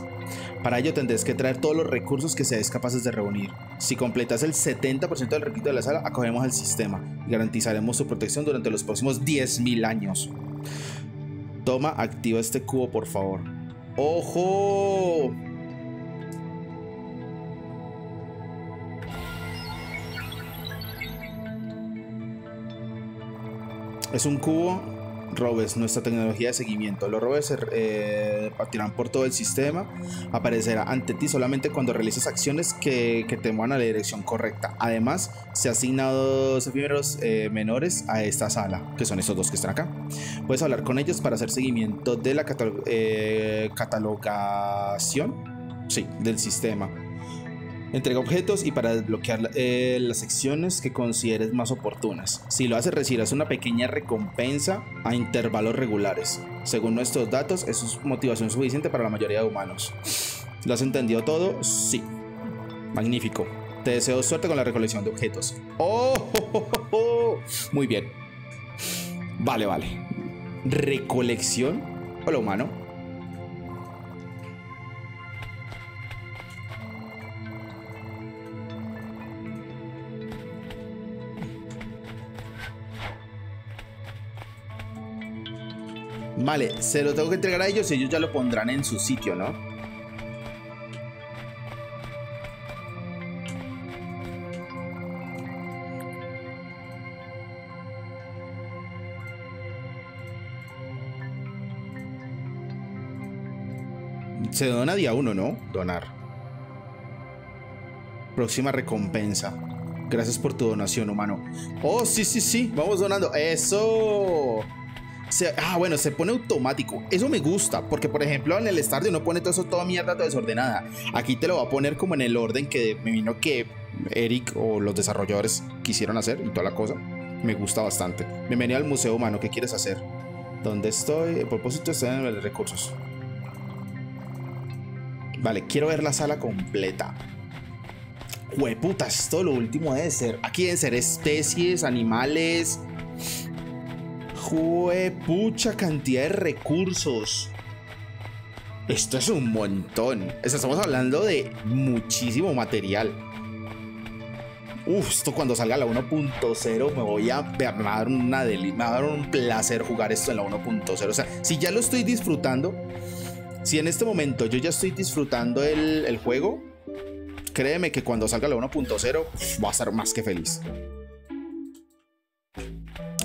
Para ello tendrás que traer todos los recursos que seas capaces de reunir. Si completas el 70% del requisito de la sala, acogemos al sistema y garantizaremos su protección durante los próximos 10.000 años. Toma, activa este cubo, por favor. ¡Ojo! Es un cubo robes, nuestra tecnología de seguimiento. Los robes eh, partirán por todo el sistema. Aparecerá ante ti solamente cuando realices acciones que, te muevan a la dirección correcta. Además, se asignan dos efímeros eh, menores a esta sala, que son estos dos que están acá. Puedes hablar con ellos para hacer seguimiento de la eh, catalogación sí, del sistema. Entrega objetos y para desbloquear eh, las secciones que consideres más oportunas. Si lo haces recibirás una pequeña recompensa a intervalos regulares. Según nuestros datos, eso es motivación suficiente para la mayoría de humanos. ¿Lo has entendido todo? Sí. Magnífico. Te deseo suerte con la recolección de objetos. ¡Oh! Muy bien. Vale, vale. Recolección. Hola, humano. Vale, se lo tengo que entregar a ellos y ellos ya lo pondrán en su sitio, ¿no? Se dona día uno, ¿no? Donar. Próxima recompensa. Gracias por tu donación, humano. Oh, sí, sí, sí. Vamos donando. Eso ah, bueno, se pone automático. Eso me gusta, porque por ejemplo en el estadio no pone todo eso, toda mierda desordenada. Aquí te lo va a poner como en el orden que me vino que Eric o los desarrolladores quisieron hacer y toda la cosa. Me gusta bastante. Bienvenido al Museo Humano, ¿qué quieres hacer? ¿Dónde estoy? El propósito está en los recursos. Vale, quiero ver la sala completa. Hueputa, esto lo último debe ser. Aquí deben ser especies, animales, pucha cantidad de recursos. Esto es un montón. Estamos hablando de muchísimo material. Uf, esto cuando salga la 1.0 me voy a, me va a dar me va a dar un placer jugar esto en la 1.0. O sea, si ya lo estoy disfrutando, si en este momento yo ya estoy disfrutando el, el juego, créeme que cuando salga la 1.0 va a estar más que feliz.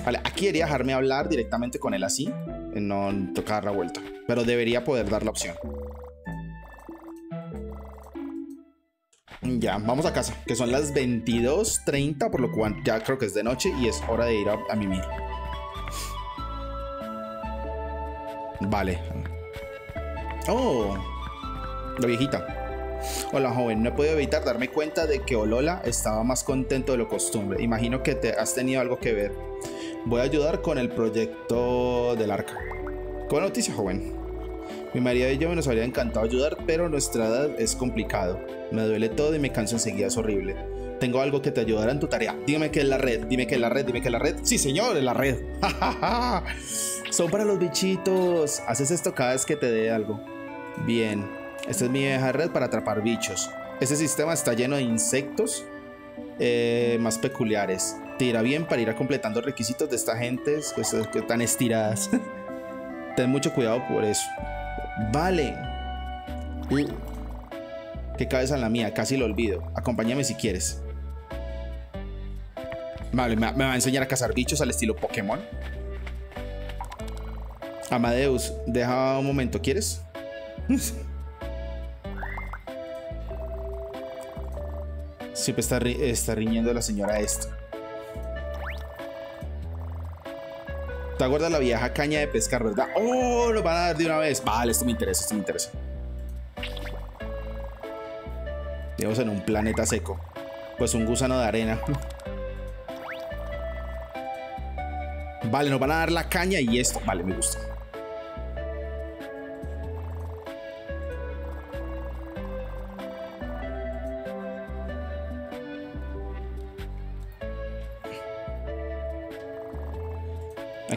Vale, aquí quería dejarme hablar directamente con él así, no tocar la vuelta, pero debería poder dar la opción. Ya, vamos a casa, que son las 22.30, por lo cual ya creo que es de noche y es hora de ir a, a mimir. Vale. Oh, la viejita. Hola joven, no he podido evitar darme cuenta de que Olola estaba más contento de lo costumbre. Imagino que te has tenido algo que ver. Voy a ayudar con el proyecto del arca. Buena noticia, joven. Mi marido y yo nos habría encantado ayudar, pero nuestra edad es complicado. Me duele todo y me canso enseguida, es horrible. Tengo algo que te ayudará en tu tarea. Dime que es la red, dime que es la red, dime que es la red. Sí, señor, es la red. Son para los bichitos. Haces esto cada vez que te dé algo. Bien. Esta es mi vieja red para atrapar bichos. Este sistema está lleno de insectos eh, más peculiares. Te irá bien para ir completando requisitos de esta gente pues, que están estiradas. Ten mucho cuidado por eso. Vale. qué cabeza en la mía, casi lo olvido. Acompáñame si quieres. Vale, me va a enseñar a cazar bichos al estilo Pokémon. Amadeus, deja un momento, ¿quieres? Siempre está, está riñendo la señora esta. ¿Te acuerdas la vieja caña de pescar, verdad? ¡Oh! Lo van a dar de una vez. Vale, esto me interesa, esto me interesa. Digamos en un planeta seco. Pues un gusano de arena. Vale, nos van a dar la caña y esto. Vale, me gusta.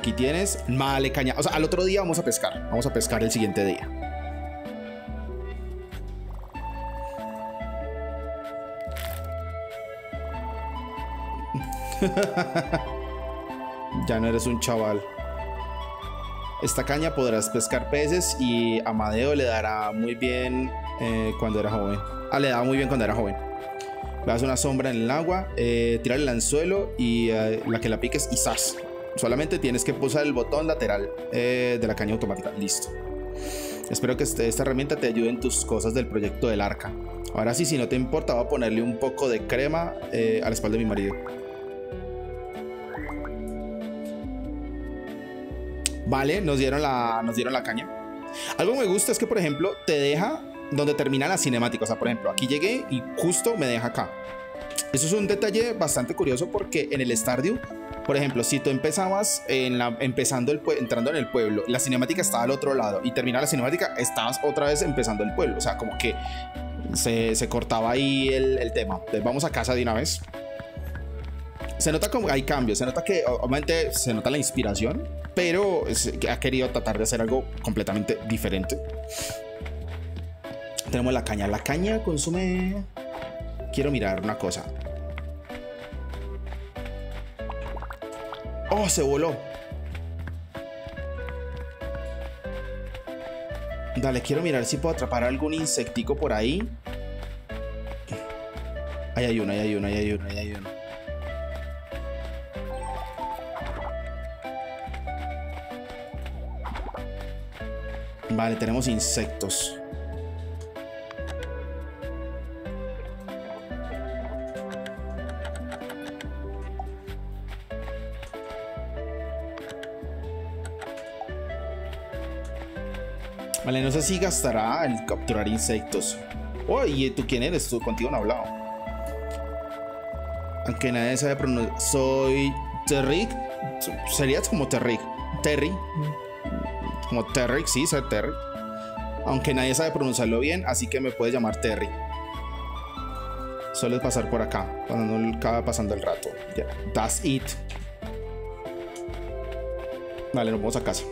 Aquí tienes. Vale, caña. O sea, al otro día vamos a pescar. Vamos a pescar el siguiente día. ya no eres un chaval. Esta caña podrás pescar peces y Amadeo le dará muy bien eh, cuando era joven. Ah, le daba muy bien cuando era joven. Veas una sombra en el agua, eh, tirar el anzuelo y eh, la que la piques y ¡zas! Solamente tienes que pulsar el botón lateral de la caña automática. Listo. Espero que este, esta herramienta te ayude en tus cosas del proyecto del arca. Ahora sí, si no te importa, voy a ponerle un poco de crema a la espalda de mi marido. Vale, nos dieron la, nos dieron la caña. Algo que me gusta es que, por ejemplo, te deja donde termina la cinemática. O sea, por ejemplo, aquí llegué y justo me deja acá. Eso es un detalle bastante curioso porque en el Stardew, por ejemplo, si tú empezabas empezando el, entrando en el pueblo, la cinemática estaba al otro lado y termina la cinemática, estabas otra vez empezando el pueblo. O sea, como que se, cortaba ahí el, tema. Vamos a casa de una vez. Se nota como hay cambios, se nota que obviamente se nota la inspiración, pero ha querido tratar de hacer algo completamente diferente. Tenemos la caña. La caña consume... Quiero mirar una cosa. ¡Oh, se voló! Dale, quiero mirar si puedo atrapar algún insectico por ahí. Ahí hay uno, ahí hay uno, ahí hay uno, ahí hay uno. Vale, tenemos insectos. Vale, no sé si gastará el capturar insectos. Oye, ¿tú quién eres? Tú contigo no he hablado. Aunque nadie sabe pronunciar. Soy Terry. Serías como Terry. Terry. Como Terry, sí, soy Terry. Aunque nadie sabe pronunciarlo bien, así que me puedes llamar Terry. Solo pasar por acá, cuando acaba pasando el rato. That's it. Vale, nos vamos a casa.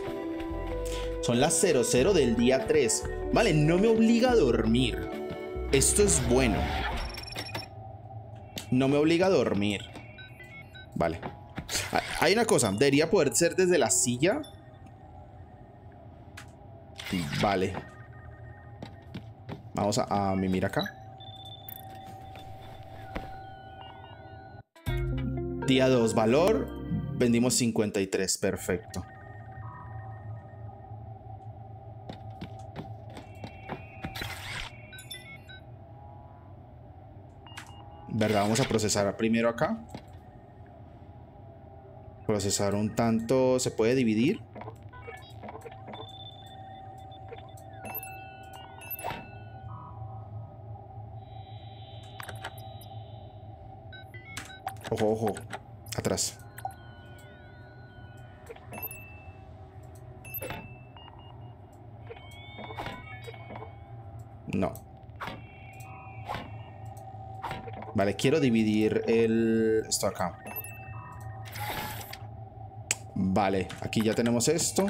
Son las 00 del día 3. Vale, no me obliga a dormir. Esto es bueno. No me obliga a dormir. Vale. Hay una cosa, debería poder ser desde la silla Vale. Vamos a, a mimir acá. Día 2, valor. Vendimos 53, perfecto. ¿Verdad? Vamos a procesar primero acá. Procesar un tanto. ¿Se puede dividir? Ojo, ojo. Atrás. Vale, quiero dividir el... Esto acá. Vale, aquí ya tenemos esto.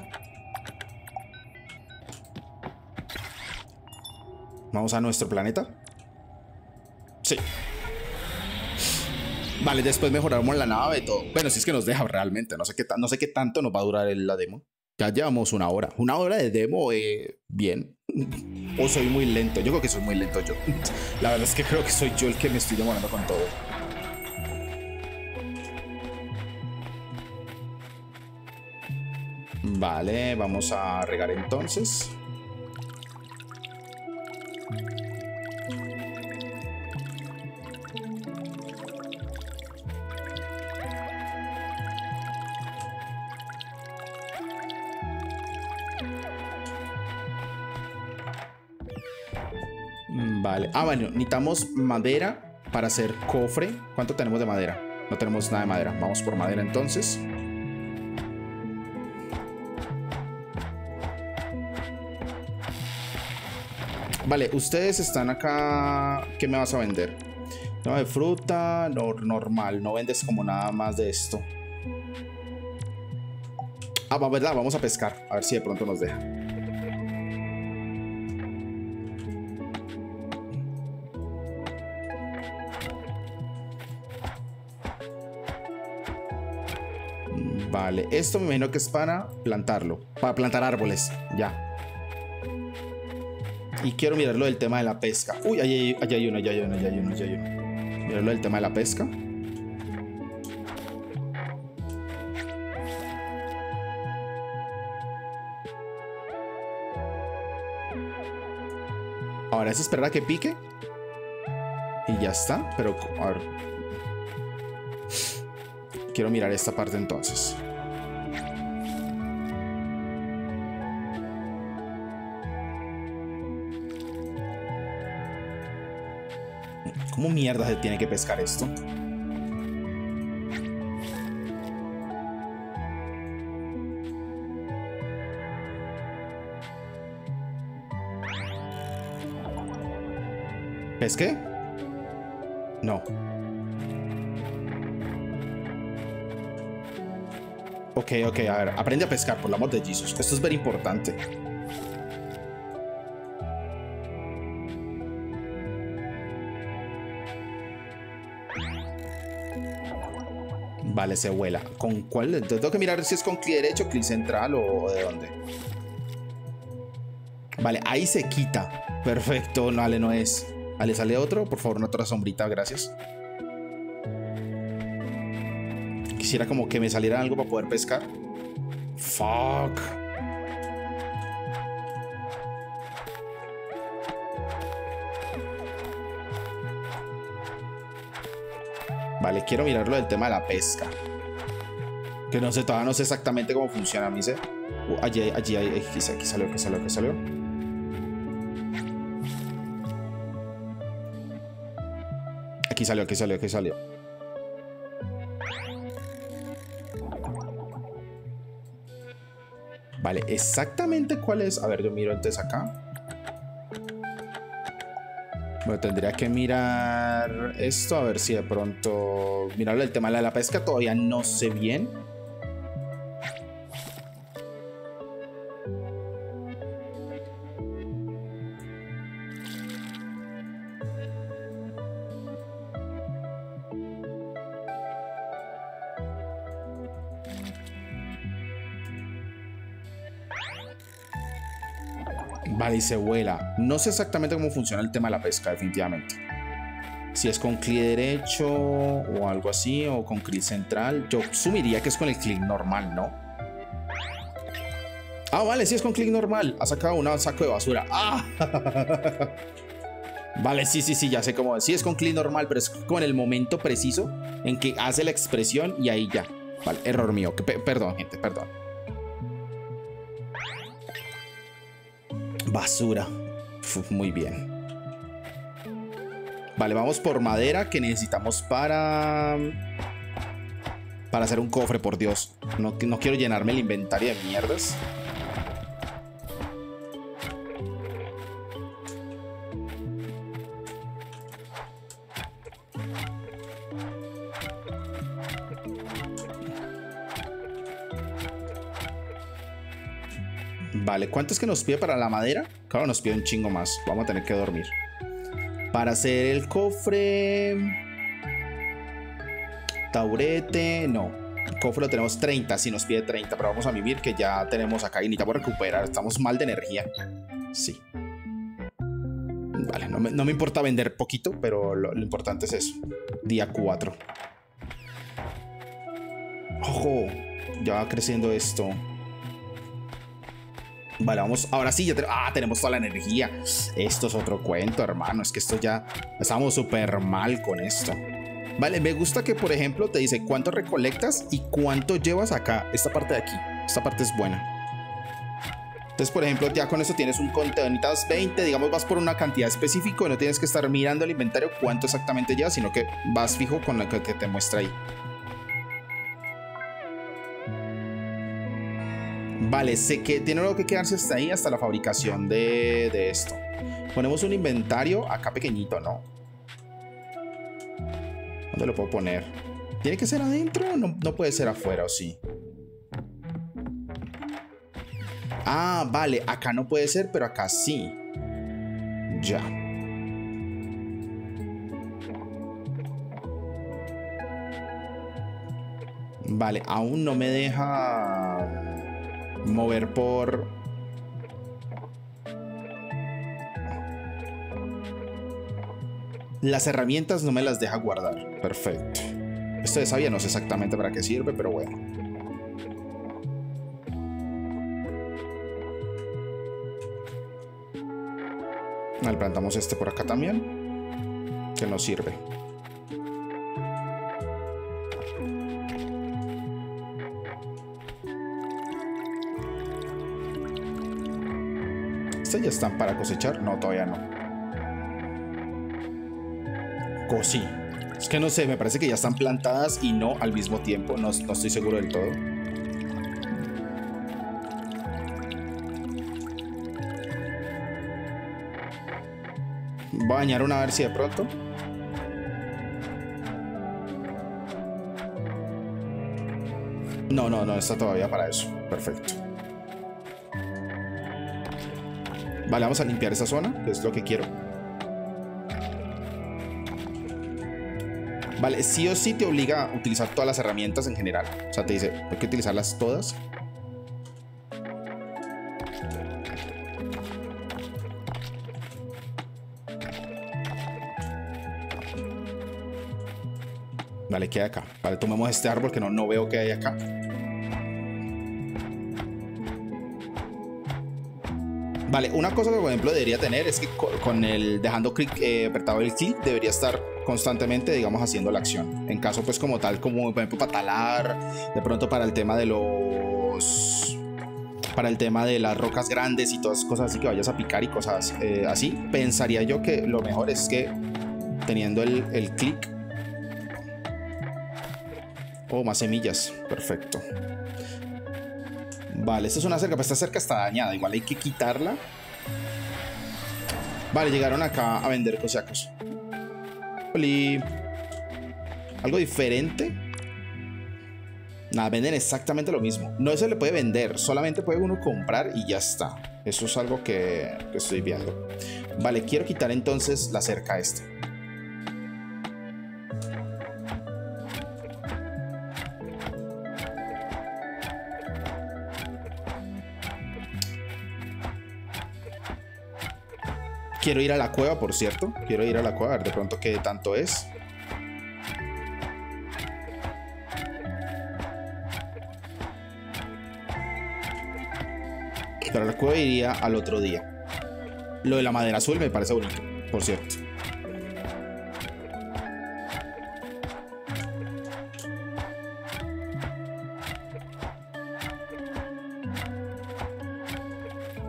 Vamos a nuestro planeta. Sí. Vale, después mejoramos la nave y todo. Bueno, si es que nos deja realmente. No sé qué, no sé qué tanto nos va a durar la demo. Ya llevamos una hora. Una hora de demo, eh, bien. O soy muy lento. Yo creo que soy muy lento yo. La verdad es que creo que soy yo el que me estoy demorando con todo. Vale, vamos a regar entonces. Ah, bueno, necesitamos madera para hacer cofre. ¿Cuánto tenemos de madera? No tenemos nada de madera. Vamos por madera entonces. Vale, ustedes están acá. ¿Qué me vas a vender? No de fruta, no, normal. No vendes como nada más de esto. Ah, verdad, vamos a pescar. A ver si de pronto nos deja. Vale, esto me imagino que es para plantarlo. Para plantar árboles, ya. Y quiero mirarlo del tema de la pesca. Uy, allá hay, uno, allá hay uno, allá hay uno, allá hay uno. Mirarlo del tema de la pesca. Ahora es esperar a que pique. Y ya está. Pero. Quiero mirar esta parte entonces. ¿Cómo mierda se tiene que pescar esto? ¿Pesqué? No. Ok, ok, a ver, aprende a pescar, por el amor de Jesus. Esto es muy importante. Vale, se vuela. ¿Con cuál? Entonces tengo que mirar si es con clic derecho, clic central o de dónde. Vale, ahí se quita. Perfecto, vale, no es. Vale, sale otro. Por favor, una otra sombrita, gracias. Quisiera como que me saliera algo para poder pescar. Fuck. Vale, quiero mirarlo del tema de la pesca. Que no sé, todavía no sé exactamente cómo funciona, me dice. Uh, allí, allí, allí, aquí, aquí salió, aquí salió, aquí salió. Aquí salió, aquí salió, aquí salió. Vale, exactamente cuál es. A ver, yo miro entonces acá. Tendría que mirar esto, a ver si de pronto... Mirarlo el tema de la pesca, todavía no sé bien. Se vuela. No sé exactamente cómo funciona el tema de la pesca, definitivamente. Si es con clic derecho o algo así, o con clic central. Yo sumiría que es con el clic normal, ¿no? Ah, vale, sí es con clic normal. Ha sacado un saco de basura. ¡Ah! vale, sí, sí, sí, ya sé cómo. Sí es con clic normal, pero es con el momento preciso en que hace la expresión y ahí ya. Vale, error mío. perdón, gente, perdón. Basura. muy bien. Vale, vamos por madera que necesitamos para... Para hacer un cofre, por Dios. No, no quiero llenarme el inventario de mierdas. Vale, ¿cuánto es que nos pide para la madera? Claro, nos pide un chingo más. Vamos a tener que dormir. Para hacer el cofre... Taurete, no. El cofre lo tenemos 30, si nos pide 30, pero vamos a vivir que ya tenemos acá y necesitamos recuperar. Estamos mal de energía. Sí. Vale, no me, importa vender poquito, pero lo, lo importante es eso. Día 4. Ojo, ya va creciendo esto. Vale, vamos. Ahora sí, ya ah, tenemos toda la energía. Esto es otro cuento, hermano. Es que esto ya. Estamos súper mal con esto. Vale, me gusta que, por ejemplo, te dice cuánto recolectas y cuánto llevas acá. Esta parte de aquí. Esta parte es buena. Entonces, por ejemplo, ya con eso tienes un conteo, necesitas 20, digamos, vas por una cantidad específica no tienes que estar mirando el inventario cuánto exactamente llevas, sino que vas fijo con lo que te muestra ahí. Vale, sé que tiene que quedarse hasta ahí, hasta la fabricación de, de esto. Ponemos un inventario acá pequeñito, ¿no? ¿Dónde lo puedo poner? ¿Tiene que ser adentro? No, no puede ser afuera, ¿o sí? Ah, vale, acá no puede ser, pero acá sí. Ya. Vale, aún no me deja mover por... Las herramientas no me las deja guardar. Perfecto. Esto de sabía no sé exactamente para qué sirve, pero bueno. Plantamos este por acá también. Que nos sirve. Ya están para cosechar. No, todavía no. Cosí. Es que no sé, me parece que ya están plantadas y no al mismo tiempo. No, no estoy seguro del todo. Voy a bañar una a ver si de pronto. No, no, no está todavía para eso. Perfecto. Vale, vamos a limpiar esa zona, que es lo que quiero. Vale, sí o sí te obliga a utilizar todas las herramientas en general. O sea, te dice, hay que utilizarlas todas. Vale, queda acá. Vale, tomemos este árbol que no, no veo que hay acá. Vale, una cosa que por ejemplo debería tener es que con el dejando clic eh, apretado el clic debería estar constantemente, digamos, haciendo la acción. En caso, pues, como tal, como por ejemplo para talar, de pronto para el tema de los. Para el tema de las rocas grandes y todas cosas así que vayas a picar y cosas eh, así, pensaría yo que lo mejor es que teniendo el, el clic Oh, más semillas. Perfecto. Vale, esta es una cerca, pero esta cerca está dañada. Igual hay que quitarla. Vale, llegaron acá a vender cosacos. Oli. Algo diferente. Nada, venden exactamente lo mismo. No se le puede vender, solamente puede uno comprar y ya está. Eso es algo que, que estoy viendo. Vale, quiero quitar entonces la cerca esta. Quiero ir a la cueva, por cierto. Quiero ir a la cueva, a ver de pronto qué tanto es. Pero la cueva iría al otro día. Lo de la madera azul me parece bonito, por cierto.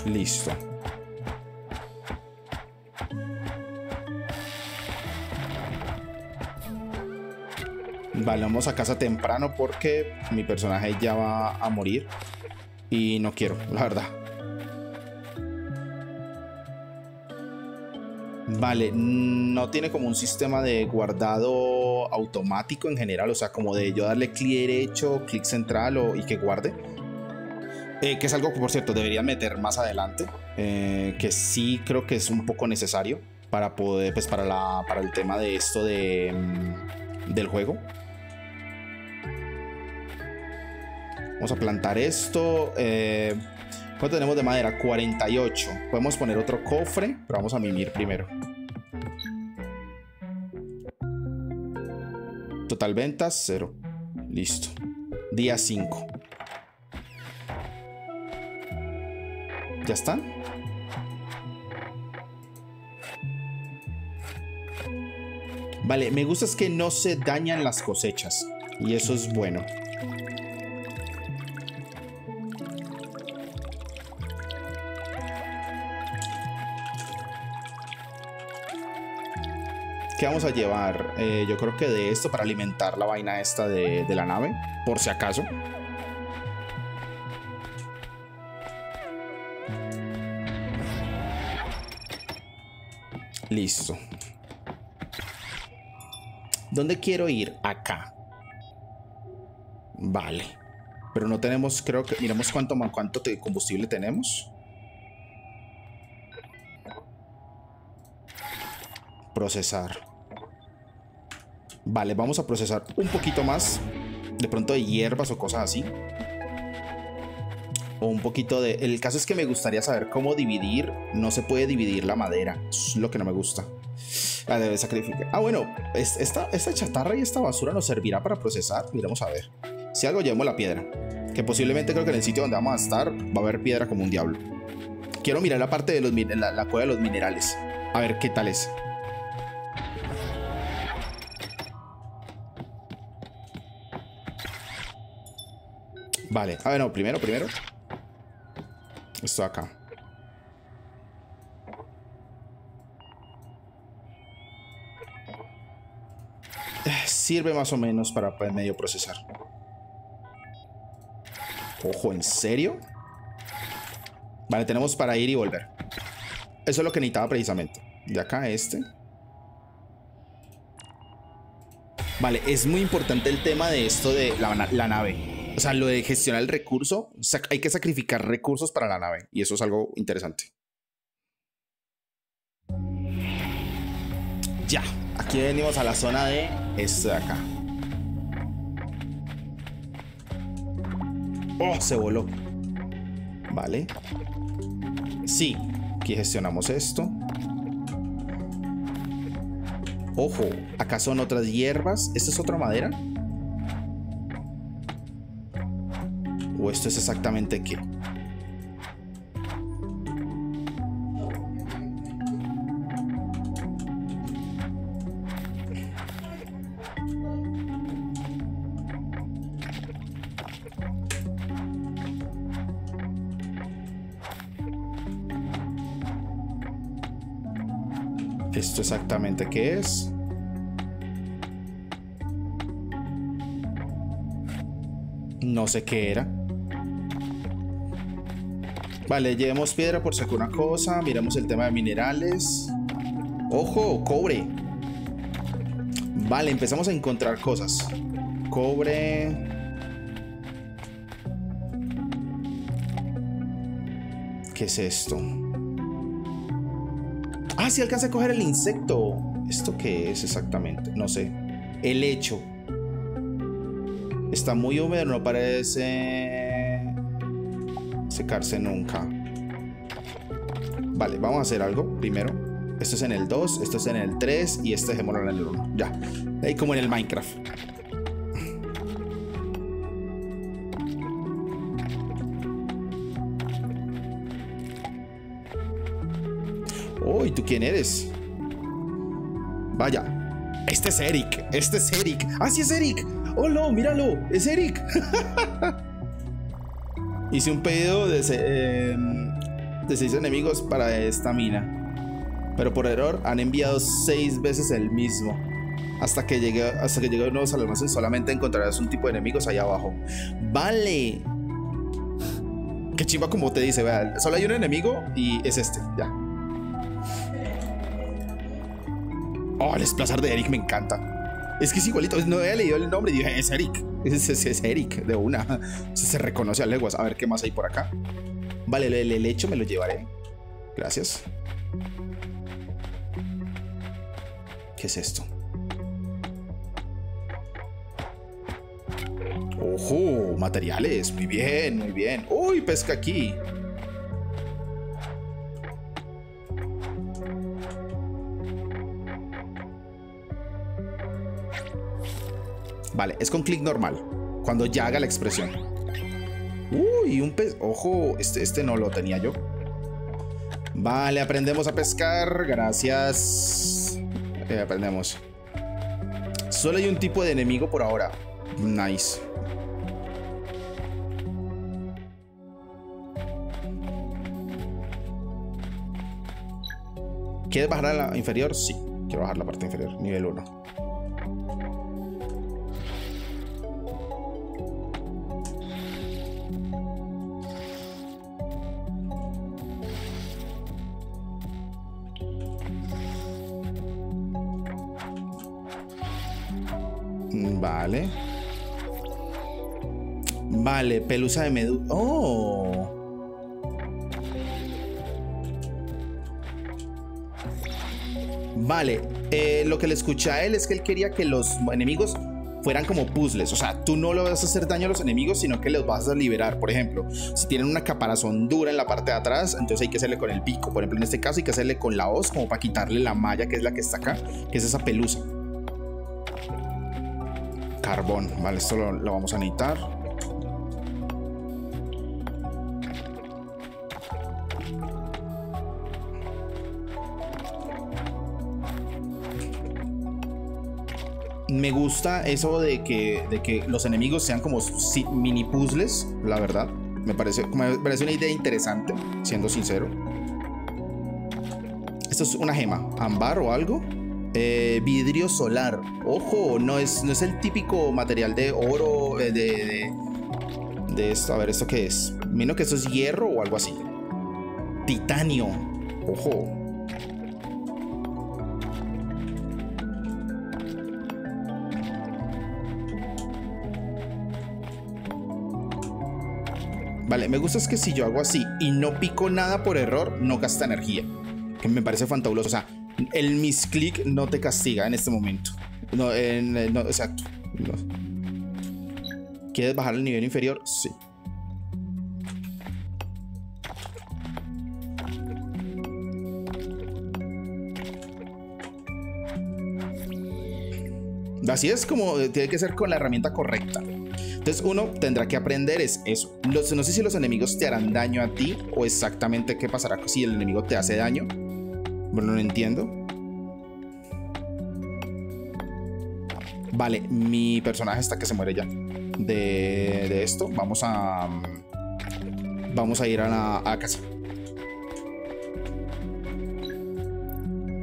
Listo. Vamos a casa temprano porque mi personaje ya va a morir. Y no quiero, la verdad. Vale, no tiene como un sistema de guardado automático en general, o sea, como de yo darle clic derecho, clic central o, y que guarde. Eh, que es algo que, por cierto, debería meter más adelante, eh, que sí creo que es un poco necesario para poder, pues para, la, para el tema de esto de, mm, del juego. Vamos a plantar esto. Eh, ¿Cuánto tenemos de madera? 48. Podemos poner otro cofre, pero vamos a mimir primero. Total ventas, cero. Listo. Día 5. ¿Ya están? Vale, me gusta es que no se dañan las cosechas. Y eso es bueno. ¿Qué vamos a llevar? Eh, yo creo que de esto para alimentar la vaina esta de, la nave, por si acaso. Listo. ¿Dónde quiero ir? Acá. Vale. Pero no tenemos, creo que... Miremos cuánto, cuánto combustible tenemos. Procesar. Vale, vamos a procesar un poquito más. De pronto de hierbas o cosas así. O un poquito de... El caso es que me gustaría saber cómo dividir. No se puede dividir la madera. Es lo que no me gusta. La debe sacrificar. Ah, bueno. Esta, esta chatarra y esta basura nos servirá para procesar. Miremos a ver. Si algo llevamos la piedra. Que posiblemente creo que en el sitio donde vamos a estar va a haber piedra como un diablo. Quiero mirar la parte de los, la, la cueva de los minerales. A ver qué tal es. Vale, a ver, no, primero, primero. Esto acá. Sirve más o menos para medio procesar. Ojo, ¿en serio? Vale, tenemos para ir y volver. Eso es lo que necesitaba precisamente. De acá este. Vale, es muy importante el tema de esto de la nave. O sea, lo de gestionar el recurso, hay que sacrificar recursos para la nave. Y eso es algo interesante. Ya, aquí venimos a la zona de esto de acá. Oh, se voló. Vale. Sí, aquí gestionamos esto. Ojo, acá son otras hierbas. ¿Esta es otra madera? ¿O esto es exactamente qué? ¿Esto exactamente qué es? No sé qué era. Vale, llevemos piedra por si una cosa. Miramos el tema de minerales. ¡Ojo! ¡Cobre! Vale, empezamos a encontrar cosas. Cobre... ¿Qué es esto? Ah, sí alcanza a coger el insecto. ¿Esto qué es exactamente? No sé. El hecho. Está muy húmedo, no parece secarse nunca. Vale, vamos a hacer algo primero. Esto es en el 2, esto es en el 3 y este dejémoslo en el 1. Ya, ahí como en el Minecraft. Oh, ¿y tú quién eres? Vaya, este es Eric, este es Eric. ¡Ah, es Eric! ¡Oh, no! ¡Míralo! ¡Es Eric! Hice un pedido de, eh, de seis enemigos para esta mina. Pero por error han enviado seis veces el mismo. Hasta que llegue, hasta que llegue nuevos almacenes solamente encontrarás un tipo de enemigos allá abajo. Vale. Qué chiva como te dice, vea, solo hay un enemigo y es este, ya. Oh, el desplazar de Eric me encanta. Es que es igualito, no había leído el nombre y dije, es Eric. Ese es, Eric, de una. Se, reconoce a leguas. A ver qué más hay por acá. Vale, el, el hecho me lo llevaré. Gracias. ¿Qué es esto? ¡Ojo! Materiales. Muy bien, muy bien. ¡Uy! Pesca aquí. Vale, es con clic normal. Cuando ya haga la expresión. Uy, un pez. Ojo, este, este no lo tenía yo. Vale, aprendemos a pescar. Gracias. Aprendemos. Solo hay un tipo de enemigo por ahora. Nice. ¿Quieres bajar a la inferior? Sí. Quiero bajar la parte inferior, nivel 1. Vale. Vale, pelusa de medusa. Oh. Vale, eh, lo que le escuché a él es que él quería que los enemigos fueran como puzzles. O sea, tú no le vas a hacer daño a los enemigos, sino que los vas a liberar. Por ejemplo, si tienen una caparazón dura en la parte de atrás, entonces hay que hacerle con el pico. Por ejemplo, en este caso hay que hacerle con la hoz, como para quitarle la malla, que es la que está acá, que es esa pelusa. Carbón, vale, esto lo vamos a necesitar. me gusta eso de que, de que los enemigos sean como mini puzzles, la verdad. Me parece, me parece una idea interesante, siendo sincero. Esto es una gema, ámbar o algo. Eh, vidrio solar. Ojo, no es, no es el típico material de oro, eh, de, de, esto. A ver, ¿esto qué es? Menos que esto es hierro o algo así. Titanio. Ojo. Vale, me gusta es que si yo hago así y no pico nada por error, no gasta energía. Que me parece fantabuloso. O sea, el misclick no te castiga en este momento. No, en, no exacto. ¿Quieres bajar el nivel inferior? Sí. Así es como tiene que ser con la herramienta correcta. Entonces uno tendrá que aprender es eso. no sé si los enemigos te harán daño a ti o exactamente qué pasará si el enemigo te hace daño. Bueno, no entiendo. Vale, mi personaje está que se muere ya. De, esto, vamos a... Vamos a ir a la casa.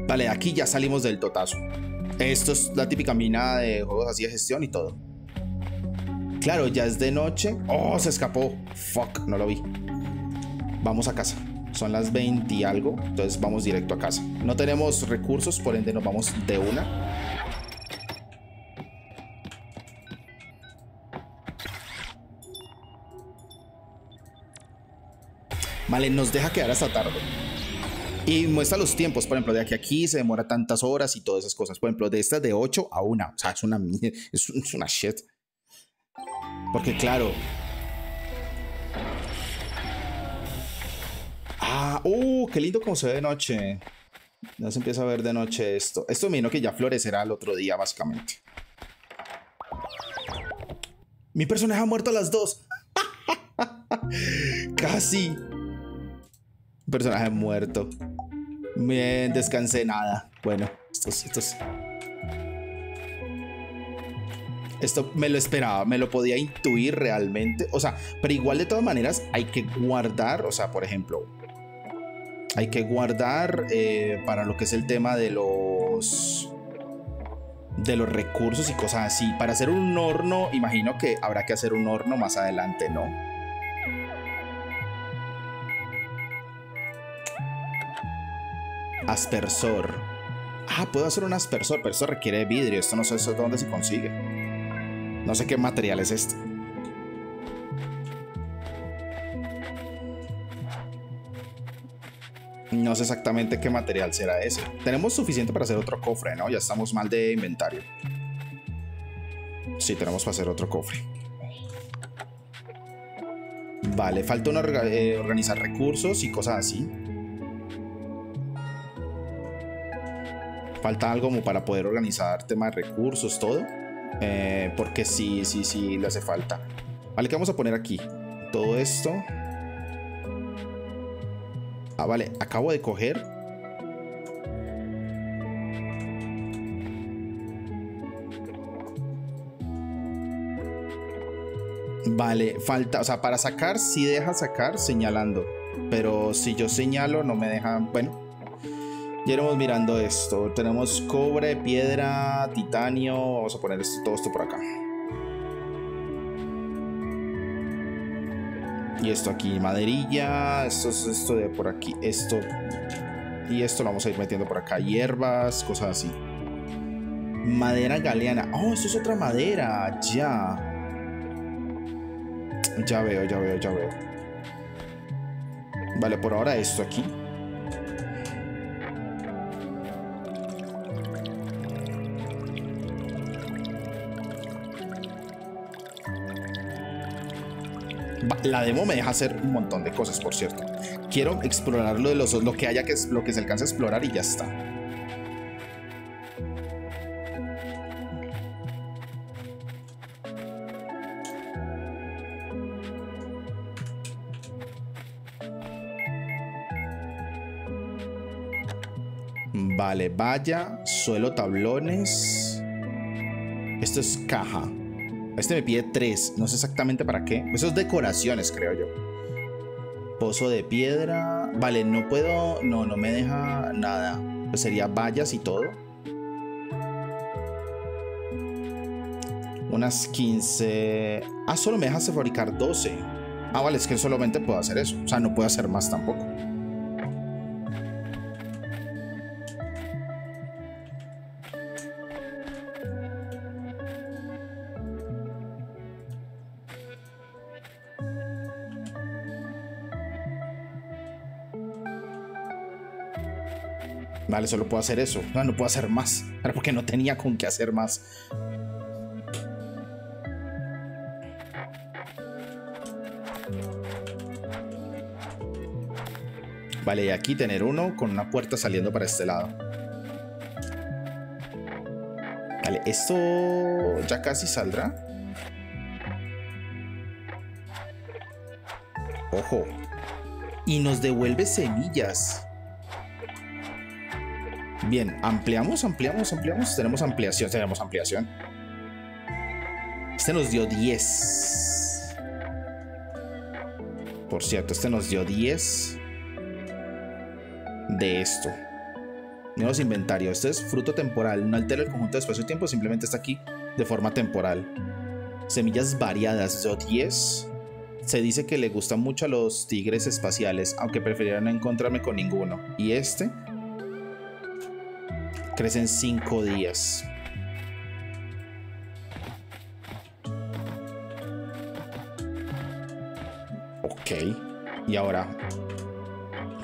Vale, aquí ya salimos del totazo. Esto es la típica mina de juegos así de gestión y todo. Claro, ya es de noche. Oh, se escapó. Fuck, no lo vi. Vamos a casa. Son las 20 y algo. Entonces vamos directo a casa. No tenemos recursos, por ende nos vamos de una. Vale, nos deja quedar hasta tarde. Y muestra los tiempos, por ejemplo, de aquí a aquí se demora tantas horas y todas esas cosas. Por ejemplo, de estas de 8 a 1. O sea, es una, es una shit. Porque claro... Ah, uh, qué lindo como se ve de noche. Ya se empieza a ver de noche esto. Esto me que ya florecerá el otro día, básicamente. Mi personaje ha muerto a las dos. Casi. Personaje muerto. Bien, descansé nada. Bueno, estos, estos esto me lo esperaba, me lo podía intuir realmente. O sea, pero igual de todas maneras hay que guardar, o sea, por ejemplo, hay que guardar eh, para lo que es el tema de los de los recursos y cosas así. Para hacer un horno, imagino que habrá que hacer un horno más adelante, ¿no? Aspersor. Ah, puedo hacer un aspersor, pero esto requiere vidrio. Esto no sé dónde se consigue. No sé qué material es este. No sé exactamente qué material será ese. Tenemos suficiente para hacer otro cofre, ¿no? Ya estamos mal de inventario. Sí, tenemos para hacer otro cofre. Vale, falta eh, organizar recursos y cosas así. Falta algo como para poder organizar tema de recursos, todo. Eh, porque sí, sí, sí, le hace falta. Vale, ¿qué vamos a poner aquí? Todo esto. Ah, vale, acabo de coger. Vale, falta, o sea, para sacar sí deja sacar señalando, pero si yo señalo no me deja, bueno, Ya iremos mirando esto. Tenemos cobre, piedra, titanio. Vamos a poner esto, todo esto por acá. Y esto aquí, maderilla. Esto es esto de por aquí. Esto. Y esto lo vamos a ir metiendo por acá. Hierbas, cosas así. Madera galeana. Oh, esto es otra madera. Ya. Ya veo, ya veo, ya veo. Vale, por ahora esto aquí. La demo me deja hacer un montón de cosas, por cierto. Quiero explorar lo, de los, lo que haya que lo que se alcance a explorar y ya está. Vale, valla, suelo, tablones. Esto es caja. Este me pide tres. No sé exactamente para qué. Eso es decoraciones, creo yo. Pozo de piedra. Vale, no puedo... No, no me deja nada. Pues sería vallas y todo. Unas 15... Ah, solo me deja fabricar 12. Ah, vale, es que solamente puedo hacer eso. O sea, no puedo hacer más tampoco. Vale, solo puedo hacer eso. No, no puedo hacer más. Porque no tenía con qué hacer más. Vale, y aquí tener uno con una puerta saliendo para este lado. Vale, esto ya casi saldrá. Ojo. Y nos devuelve semillas. Bien, ampliamos, ampliamos, ampliamos. Tenemos ampliación, tenemos ampliación. Este nos dio 10. Por cierto, este nos dio 10 de esto. Nuevos inventarios. Este es fruto temporal. No altera el conjunto de espacio-tiempo, simplemente está aquí de forma temporal. Semillas variadas, dio 10. Se dice que le gustan mucho a los tigres espaciales, aunque preferiría no encontrarme con ninguno. Y este Crece en 5 días. Ok. Y ahora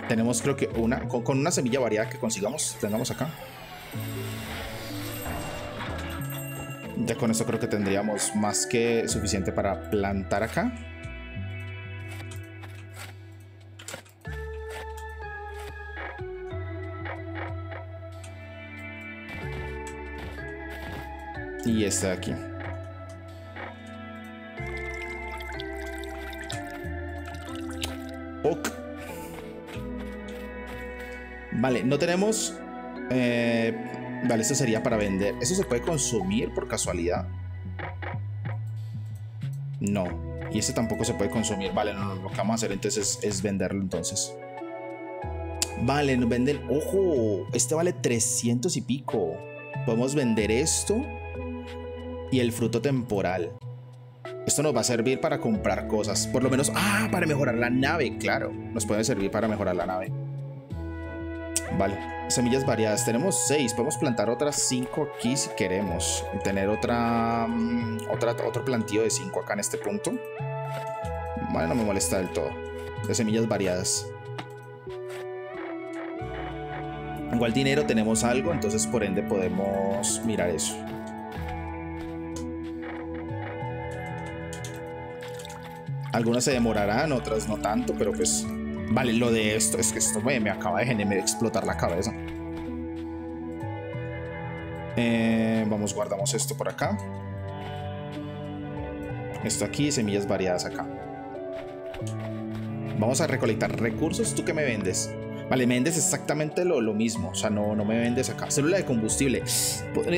tenemos creo que una con, con, una semilla variada que consigamos, tengamos acá. Ya con esto creo que tendríamos más que suficiente para plantar acá. Y de aquí. Ok. Vale, no tenemos... Eh, vale, esto sería para vender. ¿Eso se puede consumir por casualidad? No. Y este tampoco se puede consumir. Vale, no, lo que vamos a hacer entonces es, es venderlo entonces. Vale, nos venden... ¡Ojo! Este vale 300 y pico. Podemos vender esto y el fruto temporal. Esto nos va a servir para comprar cosas. Por lo menos, ah, para mejorar la nave, claro. Nos puede servir para mejorar la nave. Vale, semillas variadas. Tenemos seis. Podemos plantar otras cinco aquí si queremos. Tener otra, mm, otra, otro plantío de cinco acá en este punto. Vale, no me molesta del todo. De semillas variadas. Igual dinero tenemos algo, entonces por ende podemos mirar eso. Algunas se demorarán, otras no tanto, pero pues vale lo de esto. Es que esto me, acaba de explotar la cabeza. Eh, vamos, guardamos esto por acá. Esto aquí, semillas variadas acá. Vamos a recolectar recursos. ¿Tú qué me vendes? Vale, me vendes exactamente lo, lo, mismo. O sea, no, no me vendes acá. Célula de combustible.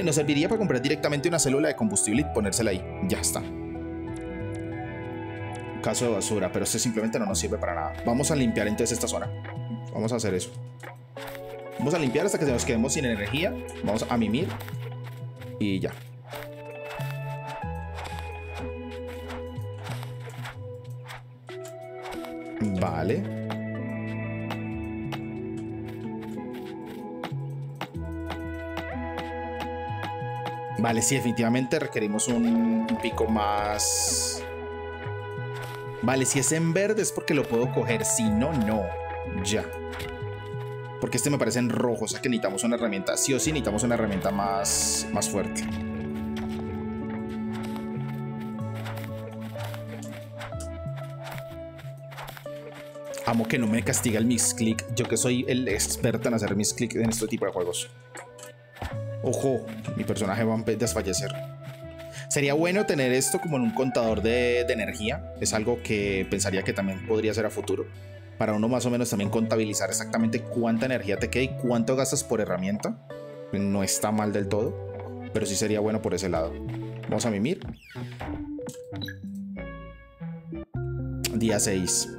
Nos serviría para comprar directamente una célula de combustible y ponérsela ahí. Ya está caso de basura, pero este simplemente no nos sirve para nada. Vamos a limpiar entonces esta zona. Vamos a hacer eso. Vamos a limpiar hasta que nos quedemos sin energía. Vamos a mimir. Y ya. Vale. Vale, sí, definitivamente requerimos un pico más... Vale, si es en verde es porque lo puedo coger, si no, no. Ya. Porque este me parece en rojo, o sea que necesitamos una herramienta, sí o sí necesitamos una herramienta más, más fuerte. Amo que no me castiga el misclick, yo que soy el experto en hacer misclick en este tipo de juegos. Ojo, mi personaje va a desfallecer. Sería bueno tener esto como en un contador de, de, energía. Es algo que pensaría que también podría ser a futuro. Para uno más o menos también contabilizar exactamente cuánta energía te queda y cuánto gastas por herramienta. No está mal del todo. Pero sí sería bueno por ese lado. Vamos a mimir. Día 6.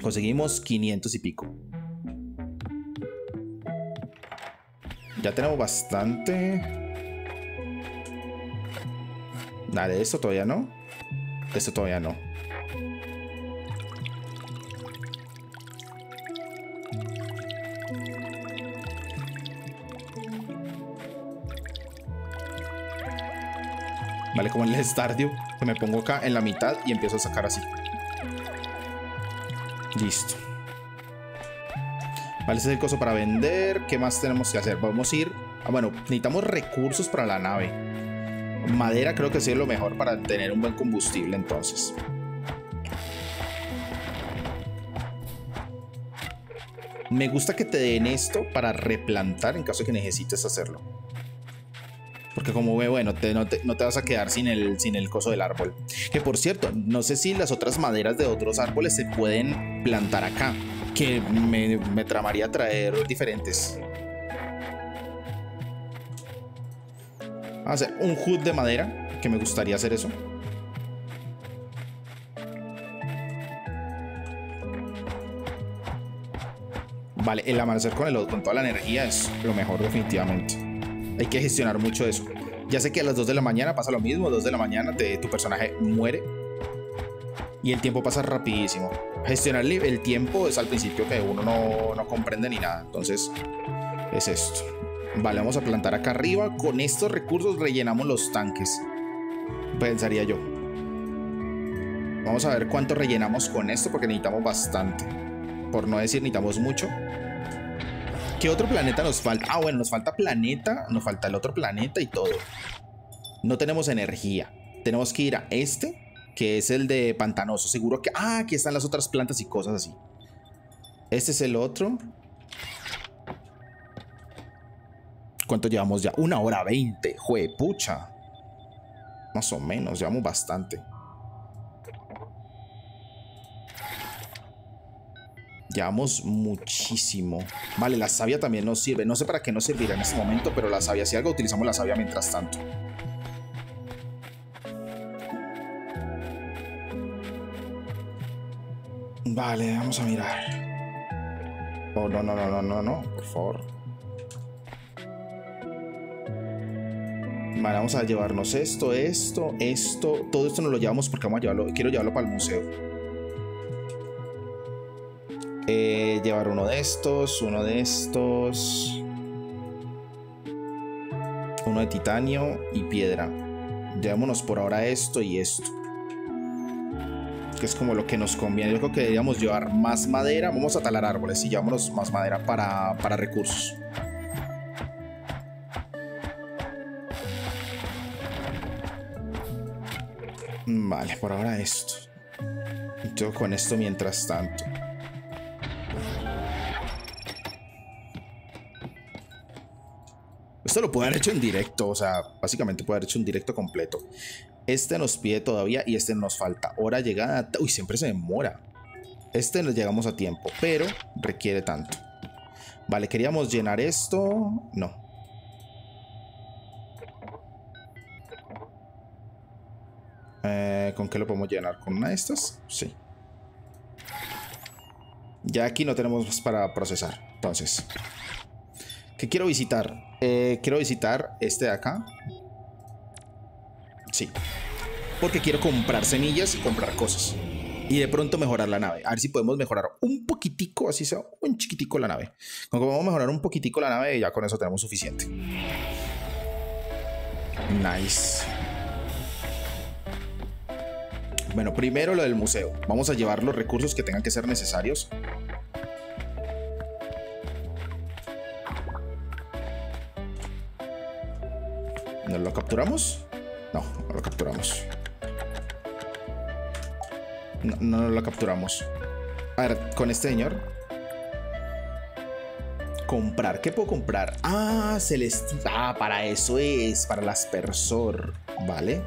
Conseguimos 500 y pico. Ya tenemos bastante. Dale, esto todavía no. Esto todavía no. Vale, como el Stardew, que me pongo acá en la mitad y empiezo a sacar así. Listo. Vale, ese es el coso para vender. ¿Qué más tenemos que hacer? Vamos a ir... Ah, bueno, necesitamos recursos para la nave. Madera creo que sí es lo mejor para tener un buen combustible entonces. Me gusta que te den esto para replantar en caso de que necesites hacerlo. Porque como ve, bueno, no, te, vas a quedar sin el, sin el coso del árbol. Que por cierto, no sé si las otras maderas de otros árboles se pueden plantar acá que me, tramaría traer diferentes. Vamos a hacer un hood de madera, que me gustaría hacer eso. Vale, el amanecer con, el, con toda la energía es lo mejor definitivamente. Hay que gestionar mucho eso. Ya sé que a las 2 de la mañana pasa lo mismo, 2 de la mañana tu personaje muere y el tiempo pasa rapidísimo. Gestionar el tiempo es al principio que uno no, comprende ni nada. Entonces, es esto. Vale, vamos a plantar acá arriba. Con estos recursos rellenamos los tanques. Pensaría yo. Vamos a ver cuánto rellenamos con esto porque necesitamos bastante. Por no decir necesitamos mucho. ¿Qué otro planeta nos falta? Ah, bueno, nos falta planeta. Nos falta el otro planeta y todo. No tenemos energía. Tenemos que ir a este que es el de pantanoso. Seguro que... Ah, aquí están las otras plantas y cosas así. Este es el otro. ¿Cuánto llevamos ya? Una hora veinte. Jue, pucha. Más o menos, llevamos bastante. Llevamos muchísimo. Vale, la savia también nos sirve. No sé para qué nos servirá en este momento, pero la savia, si algo, utilizamos la savia mientras tanto. Vale, vamos a mirar. Oh, no, no, no, no, no, no, por favor. Vale, vamos a llevarnos esto, esto, esto. Todo esto nos lo llevamos porque vamos a llevarlo. Quiero llevarlo para el museo. Eh, llevar uno de estos, uno de estos. Uno de titanio y piedra. Llevémonos por ahora esto y esto que es como lo que nos conviene. Yo creo que deberíamos llevar más madera. Vamos a talar árboles y llevamos más madera para, para recursos. Vale, por ahora esto. Yo con esto mientras tanto. Esto lo puedo haber hecho en directo, o sea, básicamente puedo haber hecho un directo completo. Este nos pide todavía y este nos falta. Hora llegada. Uy, siempre se demora. Este nos llegamos a tiempo, pero requiere tanto. Vale, queríamos llenar esto. No. Eh, ¿Con qué lo podemos llenar? ¿Con una de estas? Sí. Ya aquí no tenemos para procesar. Entonces, ¿qué quiero visitar? Eh, quiero visitar este de acá. Sí. Porque quiero comprar semillas y comprar cosas. Y de pronto mejorar la nave. A ver si podemos mejorar un poquitico, así sea, un chiquitico la nave. Como podemos mejorar un poquitico la nave, ya con eso tenemos suficiente. Nice. Bueno, primero lo del museo. Vamos a llevar los recursos que tengan que ser necesarios. ¿No lo capturamos? No, no lo capturamos. No, lo capturamos. A ver, con este señor. Comprar. ¿Qué puedo comprar? Ah, Celestia. Ah, para eso es. Para el aspersor. Vale.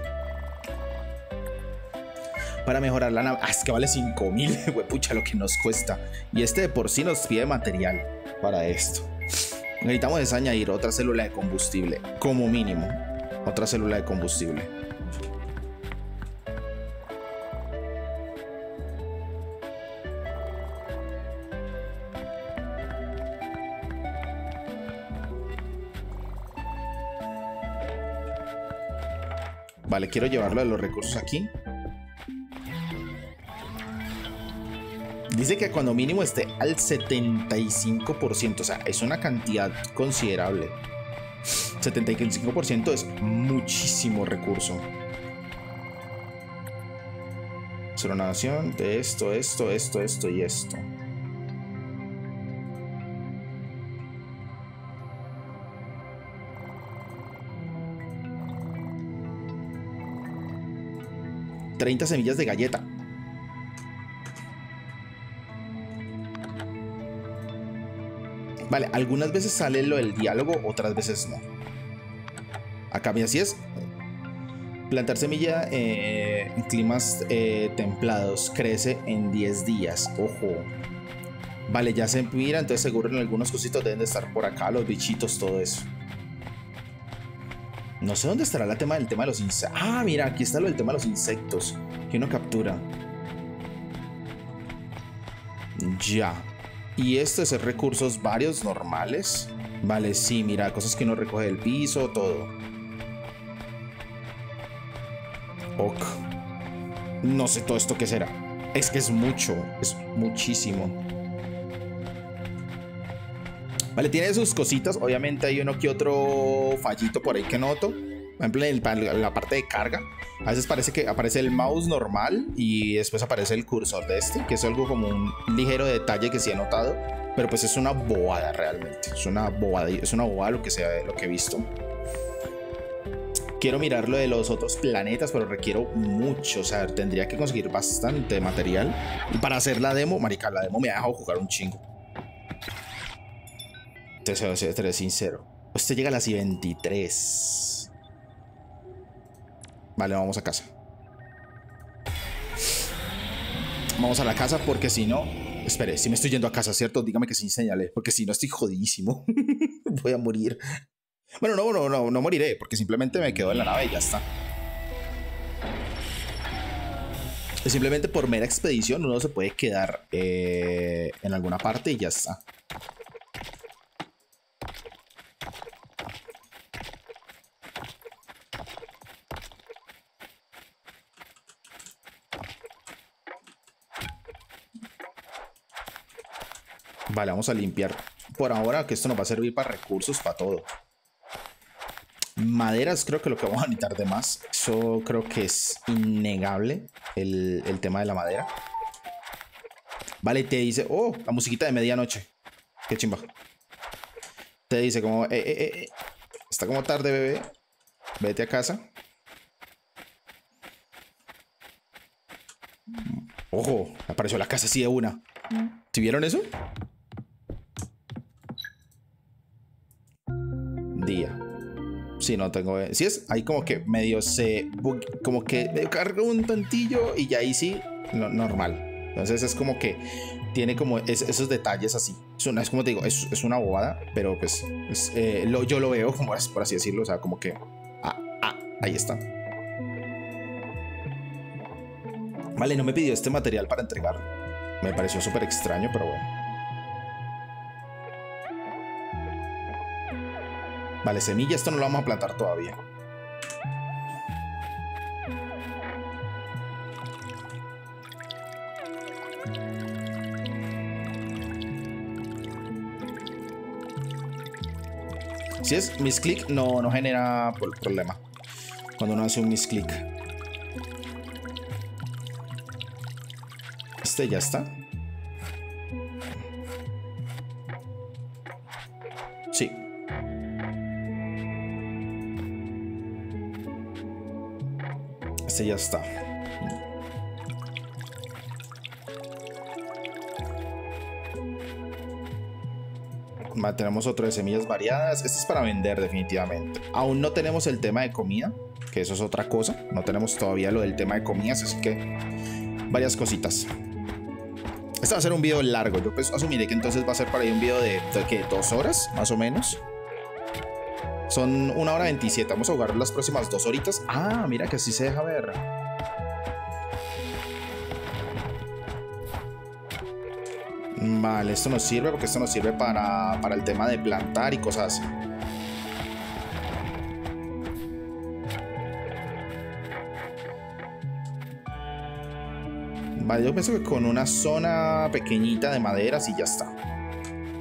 Para mejorar la nave. Ah, es que vale 5000. Pucha, lo que nos cuesta. Y este de por sí nos pide material para esto. Necesitamos añadir otra célula de combustible. Como mínimo. Otra célula de combustible. Vale, quiero llevarlo de los recursos aquí. Dice que cuando mínimo esté al 75%, o sea, es una cantidad considerable. 75% es muchísimo recurso. Nación de esto, esto, esto, esto y esto. 30 semillas de galleta. Vale, algunas veces sale lo del diálogo, otras veces no. Acá, mira, así es. Plantar semilla eh, en climas eh, templados crece en 10 días. Ojo. Vale, ya se mira, entonces seguro en algunos cositos deben de estar por acá, los bichitos, todo eso. No sé dónde estará el tema del tema de los insectos. Ah, mira, aquí está lo del tema de los insectos. Que uno captura. Ya. Y esto es recursos varios normales. Vale, sí, mira, cosas que uno recoge del piso, todo. Ok. No sé todo esto qué será. Es que es mucho, es muchísimo. Vale, tiene sus cositas. Obviamente hay uno que otro fallito por ahí que noto. Por ejemplo, en, la parte de carga. A veces parece que aparece el mouse normal y después aparece el cursor de este, que es algo como un ligero detalle que sí he notado. Pero pues es una bobada realmente. Es una bobada, es una bobada lo que, sea, lo que he visto. Quiero mirar lo de los otros planetas, pero requiero mucho. O sea, tendría que conseguir bastante material. Y para hacer la demo, marica, la demo me ha dejado jugar un chingo. Entonces, ser sincero. Usted llega a las 23. Vale, vamos a casa. Vamos a la casa porque si no... Espere, si me estoy yendo a casa, ¿cierto? Dígame que sin señale, porque si no estoy jodidísimo. Voy a morir. Bueno, no, no, no, no moriré, porque simplemente me quedo en la nave y ya está. Simplemente por mera expedición uno se puede quedar eh, en alguna parte y ya está. Vale, vamos a limpiar por ahora, que esto nos va a servir para recursos, para todo. Maderas creo que lo que vamos a necesitar de más. Eso creo que es innegable, el, tema de la madera. Vale, te dice... Oh, la musiquita de medianoche. Qué chimba. Te dice como... Eh, eh, eh, está como tarde, bebé. Vete a casa. Ojo, apareció la casa así de una. ¿Sí vieron eso? Día. Si no tengo. Si es ahí como que medio se. Como que me carga un tantillo y ya ahí sí, normal. Entonces es como que tiene como esos detalles así. Es, es como te digo, es, una bobada, pero pues eh, yo lo veo como es, por así decirlo. O sea, como que. Ah, ah, ahí está. Vale, no me pidió este material para entregar. Me pareció súper extraño, pero bueno. Vale, semilla, esto no lo vamos a plantar todavía. Si es misclick, no, no genera problema. Cuando uno hace un misclick. Este ya está. Este ya está. tenemos otro de semillas variadas. Este es para vender definitivamente. Aún no tenemos el tema de comida, que eso es otra cosa. No tenemos todavía lo del tema de comidas, así que varias cositas. Este va a ser un video largo. Yo pues asumiré que entonces va a ser para ahí un video de, de dos horas, más o menos. Son una hora 27. Vamos a jugar las próximas dos horitas. Ah, mira que así se deja ver. Vale, esto nos sirve porque esto nos sirve para, para el tema de plantar y cosas así. Vale, yo pienso que con una zona pequeñita de maderas y ya está.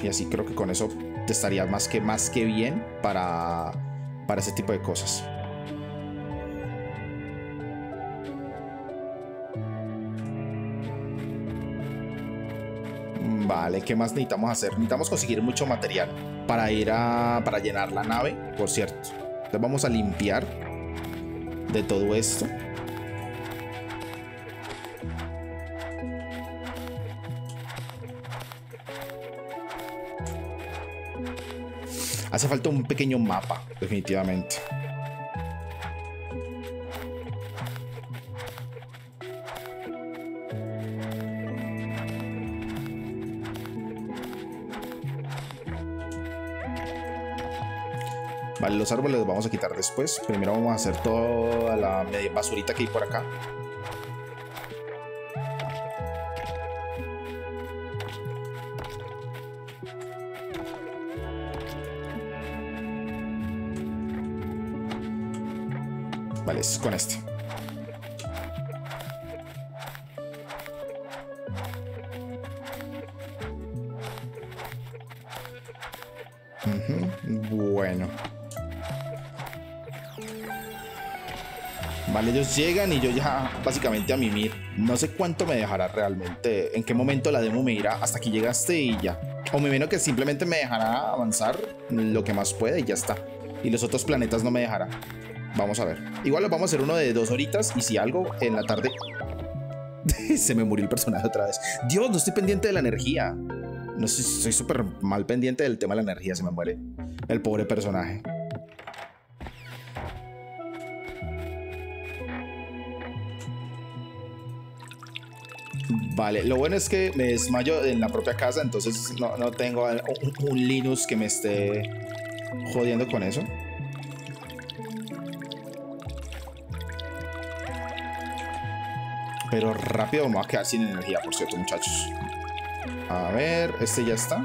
Y así creo que con eso estaría más que, más que bien para, para ese tipo de cosas. Vale, ¿qué más necesitamos hacer? Necesitamos conseguir mucho material para ir a... para llenar la nave, por cierto. Entonces vamos a limpiar de todo esto. Hace falta un pequeño mapa, definitivamente. Vale, los árboles los vamos a quitar después. Primero vamos a hacer toda la basurita que hay por acá. Con este. Bueno. Vale, ellos llegan y yo ya básicamente a mimir. No sé cuánto me dejará realmente, en qué momento la demo me irá hasta que llegaste y ya. O me imagino que simplemente me dejará avanzar lo que más pueda y ya está. Y los otros planetas no me dejará. Vamos a ver. Igual vamos a hacer uno de dos horitas y si algo en la tarde... Se me murió el personaje otra vez. Dios, no estoy pendiente de la energía. No sé, soy súper mal pendiente del tema de la energía. Se me muere el pobre personaje. Vale, lo bueno es que me desmayo en la propia casa, entonces no, tengo un, Linux que me esté jodiendo con eso. Pero rápido voy a quedar sin energía, por cierto, muchachos. A ver, este ya está.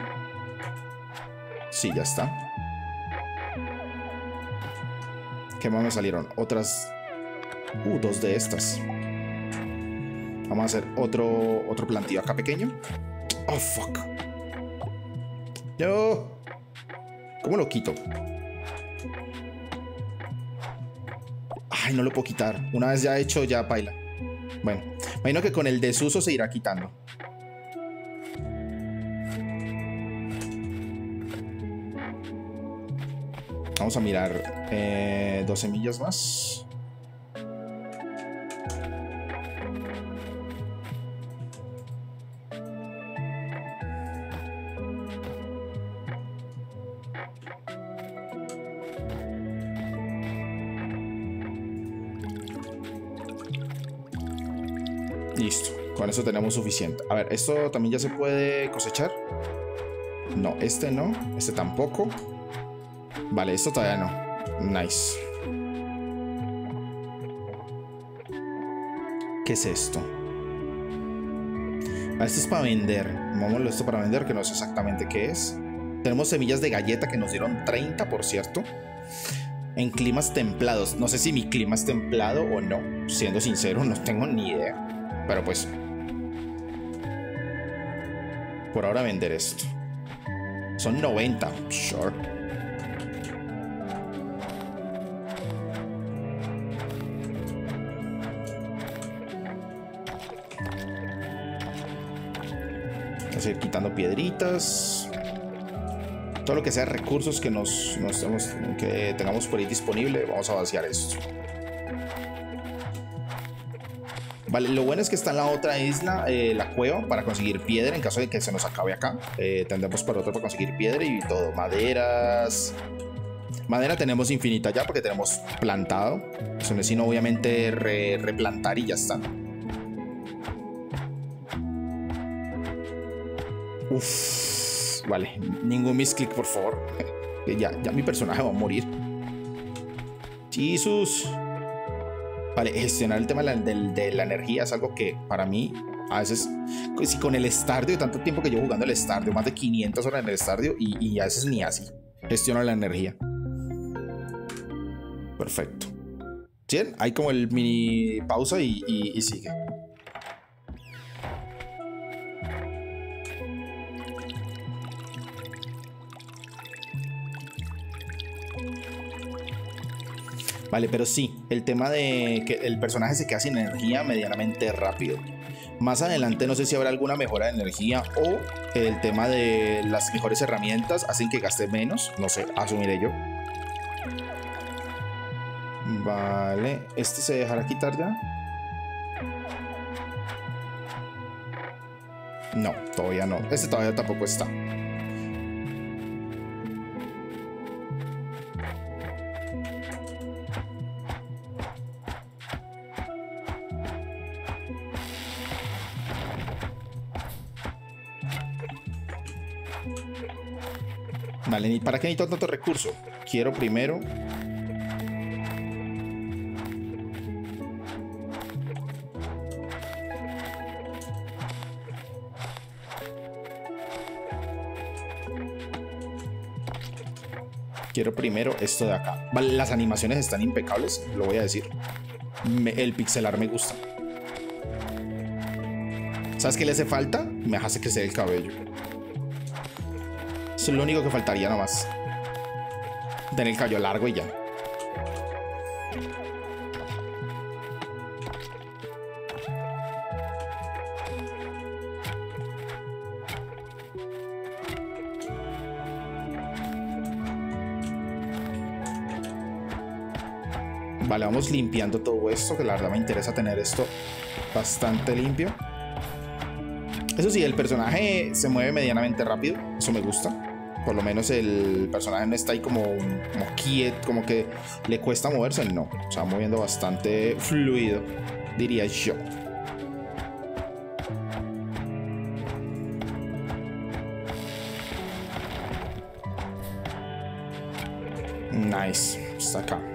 Sí, ya está. ¿Qué más me salieron? Otras... Uh, dos de estas. Vamos a hacer otro, otro plantillo acá pequeño. Oh, fuck. Yo. ¿Cómo lo quito? Ay, no lo puedo quitar. Una vez ya hecho, ya baila. Bueno, imagino que con el desuso se irá quitando. Vamos a mirar eh, dos semillas más. Tenemos suficiente. A ver, ¿esto también ya se puede cosechar? No, este no, este tampoco. Vale, esto todavía no. Nice. ¿Qué es esto? Ah, esto es para vender. Vámonos esto para vender, que no sé exactamente qué es. Tenemos semillas de galleta que nos dieron 30, por cierto. En climas templados. No sé si mi clima es templado o no. Siendo sincero, no tengo ni idea. Pero pues... Por ahora vender esto. Son 90. Sure. ir quitando piedritas. Todo lo que sea recursos que nos, que tengamos por ahí disponible, vamos a vaciar esto. Vale, lo bueno es que está en la otra isla, eh, la cueva, para conseguir piedra en caso de que se nos acabe acá. Eh, tendremos por otro para conseguir piedra y todo. Maderas. Madera tenemos infinita ya porque tenemos plantado. Eso sino obviamente replantar y ya está. Uf, vale, ningún misclick, por favor. ya, ya mi personaje va a morir. Jesus. Vale, gestionar el tema de la, energía es algo que para mí a veces, si con el estadio, tanto tiempo que yo jugando el estadio, más de 500 horas en el estadio y, a veces ni así. Gestiono la energía. Perfecto. Bien, hay como el mini pausa y sigue. Vale, pero sí, el tema de que el personaje se queda sin energía medianamente rápido. Más adelante no sé si habrá alguna mejora de energía o el tema de las mejores herramientas hacen que gaste menos. No sé, asumiré yo. Vale, ¿este se dejará quitar ya? No, todavía no. Este todavía tampoco está. ¿Para qué necesito tanto recurso? Quiero primero... Quiero primero esto de acá. Las animaciones están impecables, lo voy a decir. el pixelar me gusta. ¿Sabes qué le hace falta? Me hace crecer el cabello. Eso es lo único que faltaría nada más. Tener el cabello largo y ya. Vale, vamos limpiando todo esto, que la verdad me interesa tener esto bastante limpio. Eso sí, el personaje se mueve medianamente rápido, eso me gusta por lo menos el personaje no está ahí como, como quieto, como que le cuesta moverse, no, se va moviendo bastante fluido, diría yo. Nice, está acá.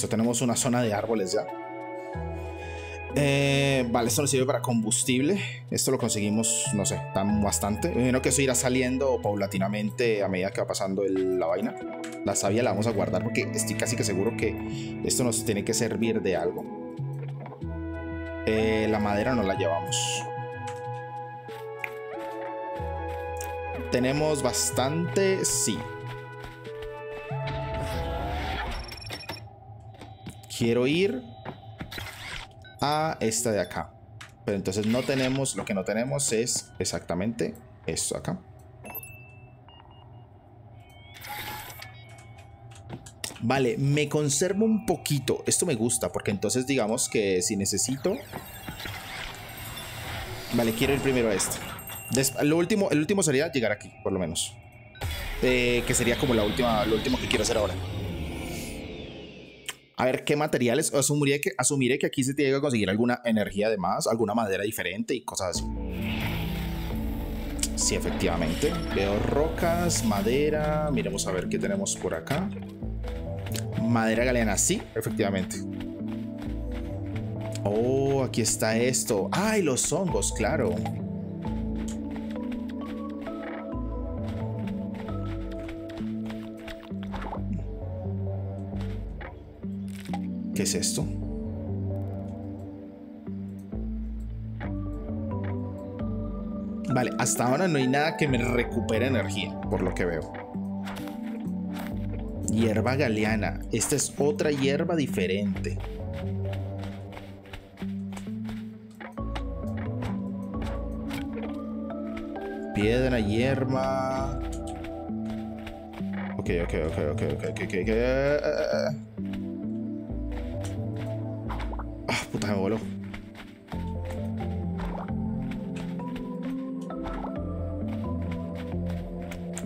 Listo, tenemos una zona de árboles ya. Eh, vale, esto nos sirve para combustible. Esto lo conseguimos, no sé, tan bastante. Me que eso irá saliendo paulatinamente a medida que va pasando la vaina. La savia la vamos a guardar porque estoy casi que seguro que esto nos tiene que servir de algo. Eh, la madera no la llevamos. Tenemos bastante, sí. Quiero ir a esta de acá. Pero entonces no tenemos, lo que no tenemos es exactamente esto acá. Vale, me conservo un poquito. Esto me gusta porque entonces digamos que si necesito... Vale, quiero ir primero a este. lo último, el último sería llegar aquí, por lo menos. Eh, que sería como la última, lo último que quiero hacer ahora a ver qué materiales, asumiré que, asumiré que aquí se tiene que conseguir alguna energía de más, alguna madera diferente y cosas así. Sí, efectivamente. Veo rocas, madera. Miremos a ver qué tenemos por acá. Madera galeana, sí, efectivamente. Oh, aquí está esto. ¡Ay, los hongos, claro! ¿Qué es esto? Vale, hasta ahora no hay nada que me recupere energía, por lo que veo. Hierba galeana. Esta es otra hierba diferente. Piedra, hierba. Ok, ok, ok, ok, ok, ok, ok. Puta, me voló.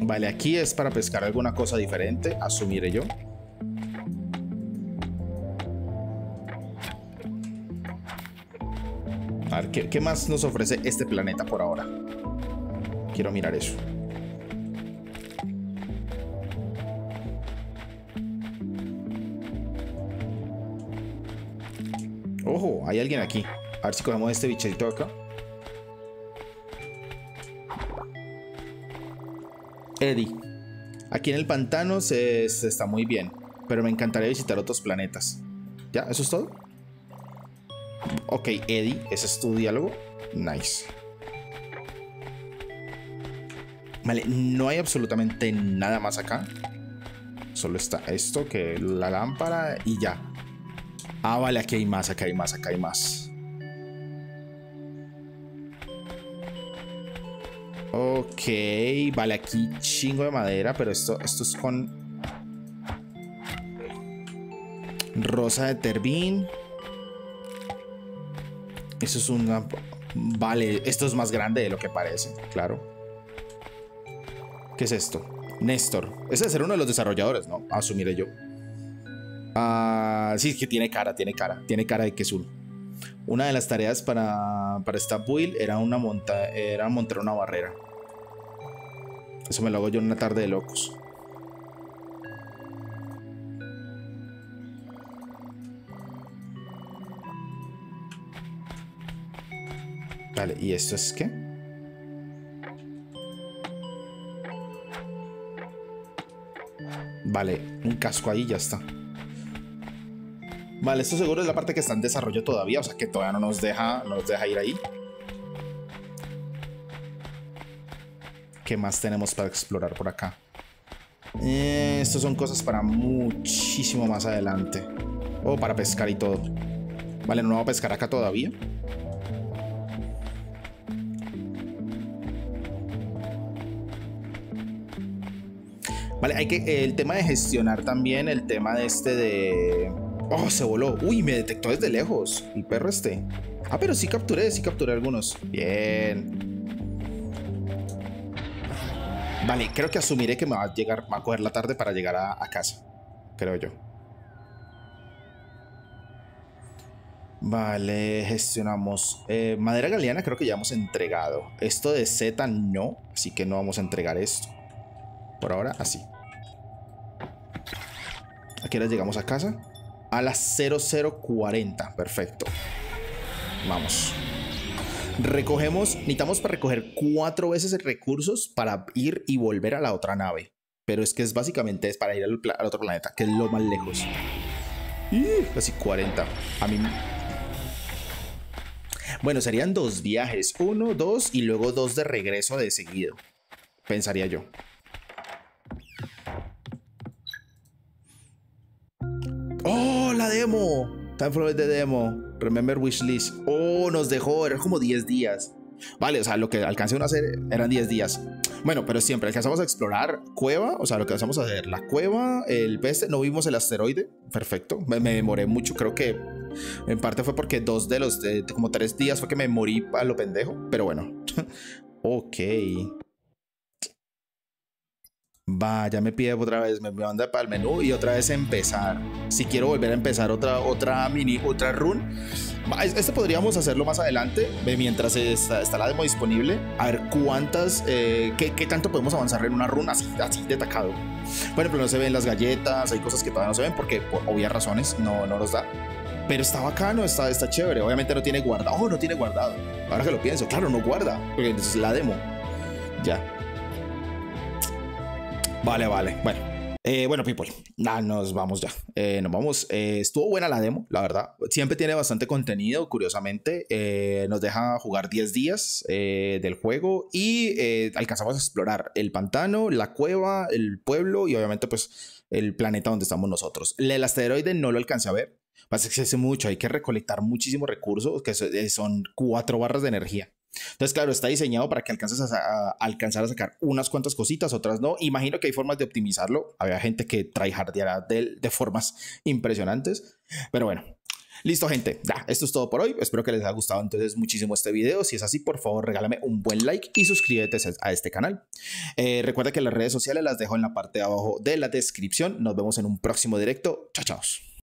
Vale, aquí es para pescar alguna cosa diferente, asumiré yo. A ver, ¿qué, ¿qué, más nos ofrece este planeta por ahora? Quiero mirar eso. Hay alguien aquí. A ver si cogemos este bichito acá. Eddie. Aquí en el pantano se, está muy bien, pero me encantaría visitar otros planetas. ¿Ya? ¿Eso es todo? Ok, Eddie, ese es tu diálogo. Nice. Vale, no hay absolutamente nada más acá. Solo está esto, que la lámpara y ya. Ah, vale, aquí hay más, acá hay más, acá hay más. Ok, vale, aquí chingo de madera, pero esto, esto es con rosa de terbín. Eso es una... Vale, esto es más grande de lo que parece, claro. ¿Qué es esto? Néstor. Ese debe ser uno de los desarrolladores, ¿no? Asumiré yo. Ah, sí, que tiene cara, tiene cara. Tiene cara de que es uno. Una de las tareas para, para esta build era, una monta, era montar una barrera. Eso me lo hago yo en una tarde de locos. Vale, ¿y esto es qué? Vale, un casco ahí ya está. Vale, esto seguro es la parte que está en desarrollo todavía, o sea que todavía no nos deja, nos deja ir ahí. ¿Qué más tenemos para explorar por acá? Eh, Estas son cosas para muchísimo más adelante. O para pescar y todo. Vale, no vamos a pescar acá todavía. Vale, hay que. El tema de gestionar también. El tema de este de Oh, se voló. Uy, me detectó desde lejos. El perro este. Ah, pero sí capturé, sí capturé algunos. Bien. Vale, creo que asumiré que me va a llegar, va a coger la tarde para llegar a, casa. Creo yo. Vale, gestionamos. Eh, madera galeana creo que ya hemos entregado. Esto de Z no, así que no vamos a entregar esto. Por ahora, así. Aquí ahora llegamos a casa a las 0040. Perfecto. Vamos. Recogemos, necesitamos para recoger cuatro veces recursos para ir y volver a la otra nave. Pero es que es básicamente es para ir al, otro planeta, que es lo más lejos. casi 40. A mí... Bueno, serían dos viajes. Uno, dos y luego dos de regreso de seguido. Pensaría yo. ¡Oh, la demo! Time for the demo. Remember wishlist. Oh, nos dejó. Era como 10 días. Vale, o sea, lo que alcancé a hacer eran 10 días. Bueno, pero siempre alcanzamos a explorar cueva. O sea, lo que alcanzamos a hacer, la cueva, el peste. No vimos el asteroide. Perfecto. Me, demoré mucho. Creo que en parte fue porque dos de los, de, como tres días fue que me morí a lo pendejo. Pero bueno. ok. Va, ya me pide otra vez, me manda para el menú y otra vez empezar. Si quiero volver a empezar otra, otra mini, otra run. Esto podríamos hacerlo más adelante, mientras está, la demo disponible. A ver cuántas, eh, qué, tanto podemos avanzar en una run así, así de tacado. Bueno, pero no se ven las galletas, hay cosas que todavía no se ven porque por obvias razones no, no los da. Pero está bacano, está, está chévere. Obviamente no tiene guardado. Oh, no tiene guardado. Ahora que lo pienso, claro, no guarda. Porque es la demo. Ya. Vale, vale. Bueno. Eh, bueno, people, nah, nos vamos ya. Eh, nos vamos. Eh, estuvo buena la demo, la verdad. Siempre tiene bastante contenido, curiosamente. nos deja jugar 10 días del juego y alcanzamos a explorar el pantano, la cueva, el pueblo y obviamente pues el planeta donde estamos nosotros. El asteroide no lo alcancé a ver. Pasa que hace mucho, hay que recolectar muchísimos recursos, que son cuatro barras de energía. Entonces, claro, está diseñado para que alcances a, alcanzar a sacar unas cuantas cositas, otras no. Imagino que hay formas de optimizarlo. Había gente que tryhardeará de, de formas impresionantes. Pero bueno, Listo, gente. Ya, esto es todo por hoy. Espero que les haya gustado entonces muchísimo este video. Si es así, por favor, regálame un buen like y suscríbete a este canal. Eh, recuerda que las redes sociales las dejo en la parte de abajo de la descripción. Nos vemos en un próximo directo. Chao, chao.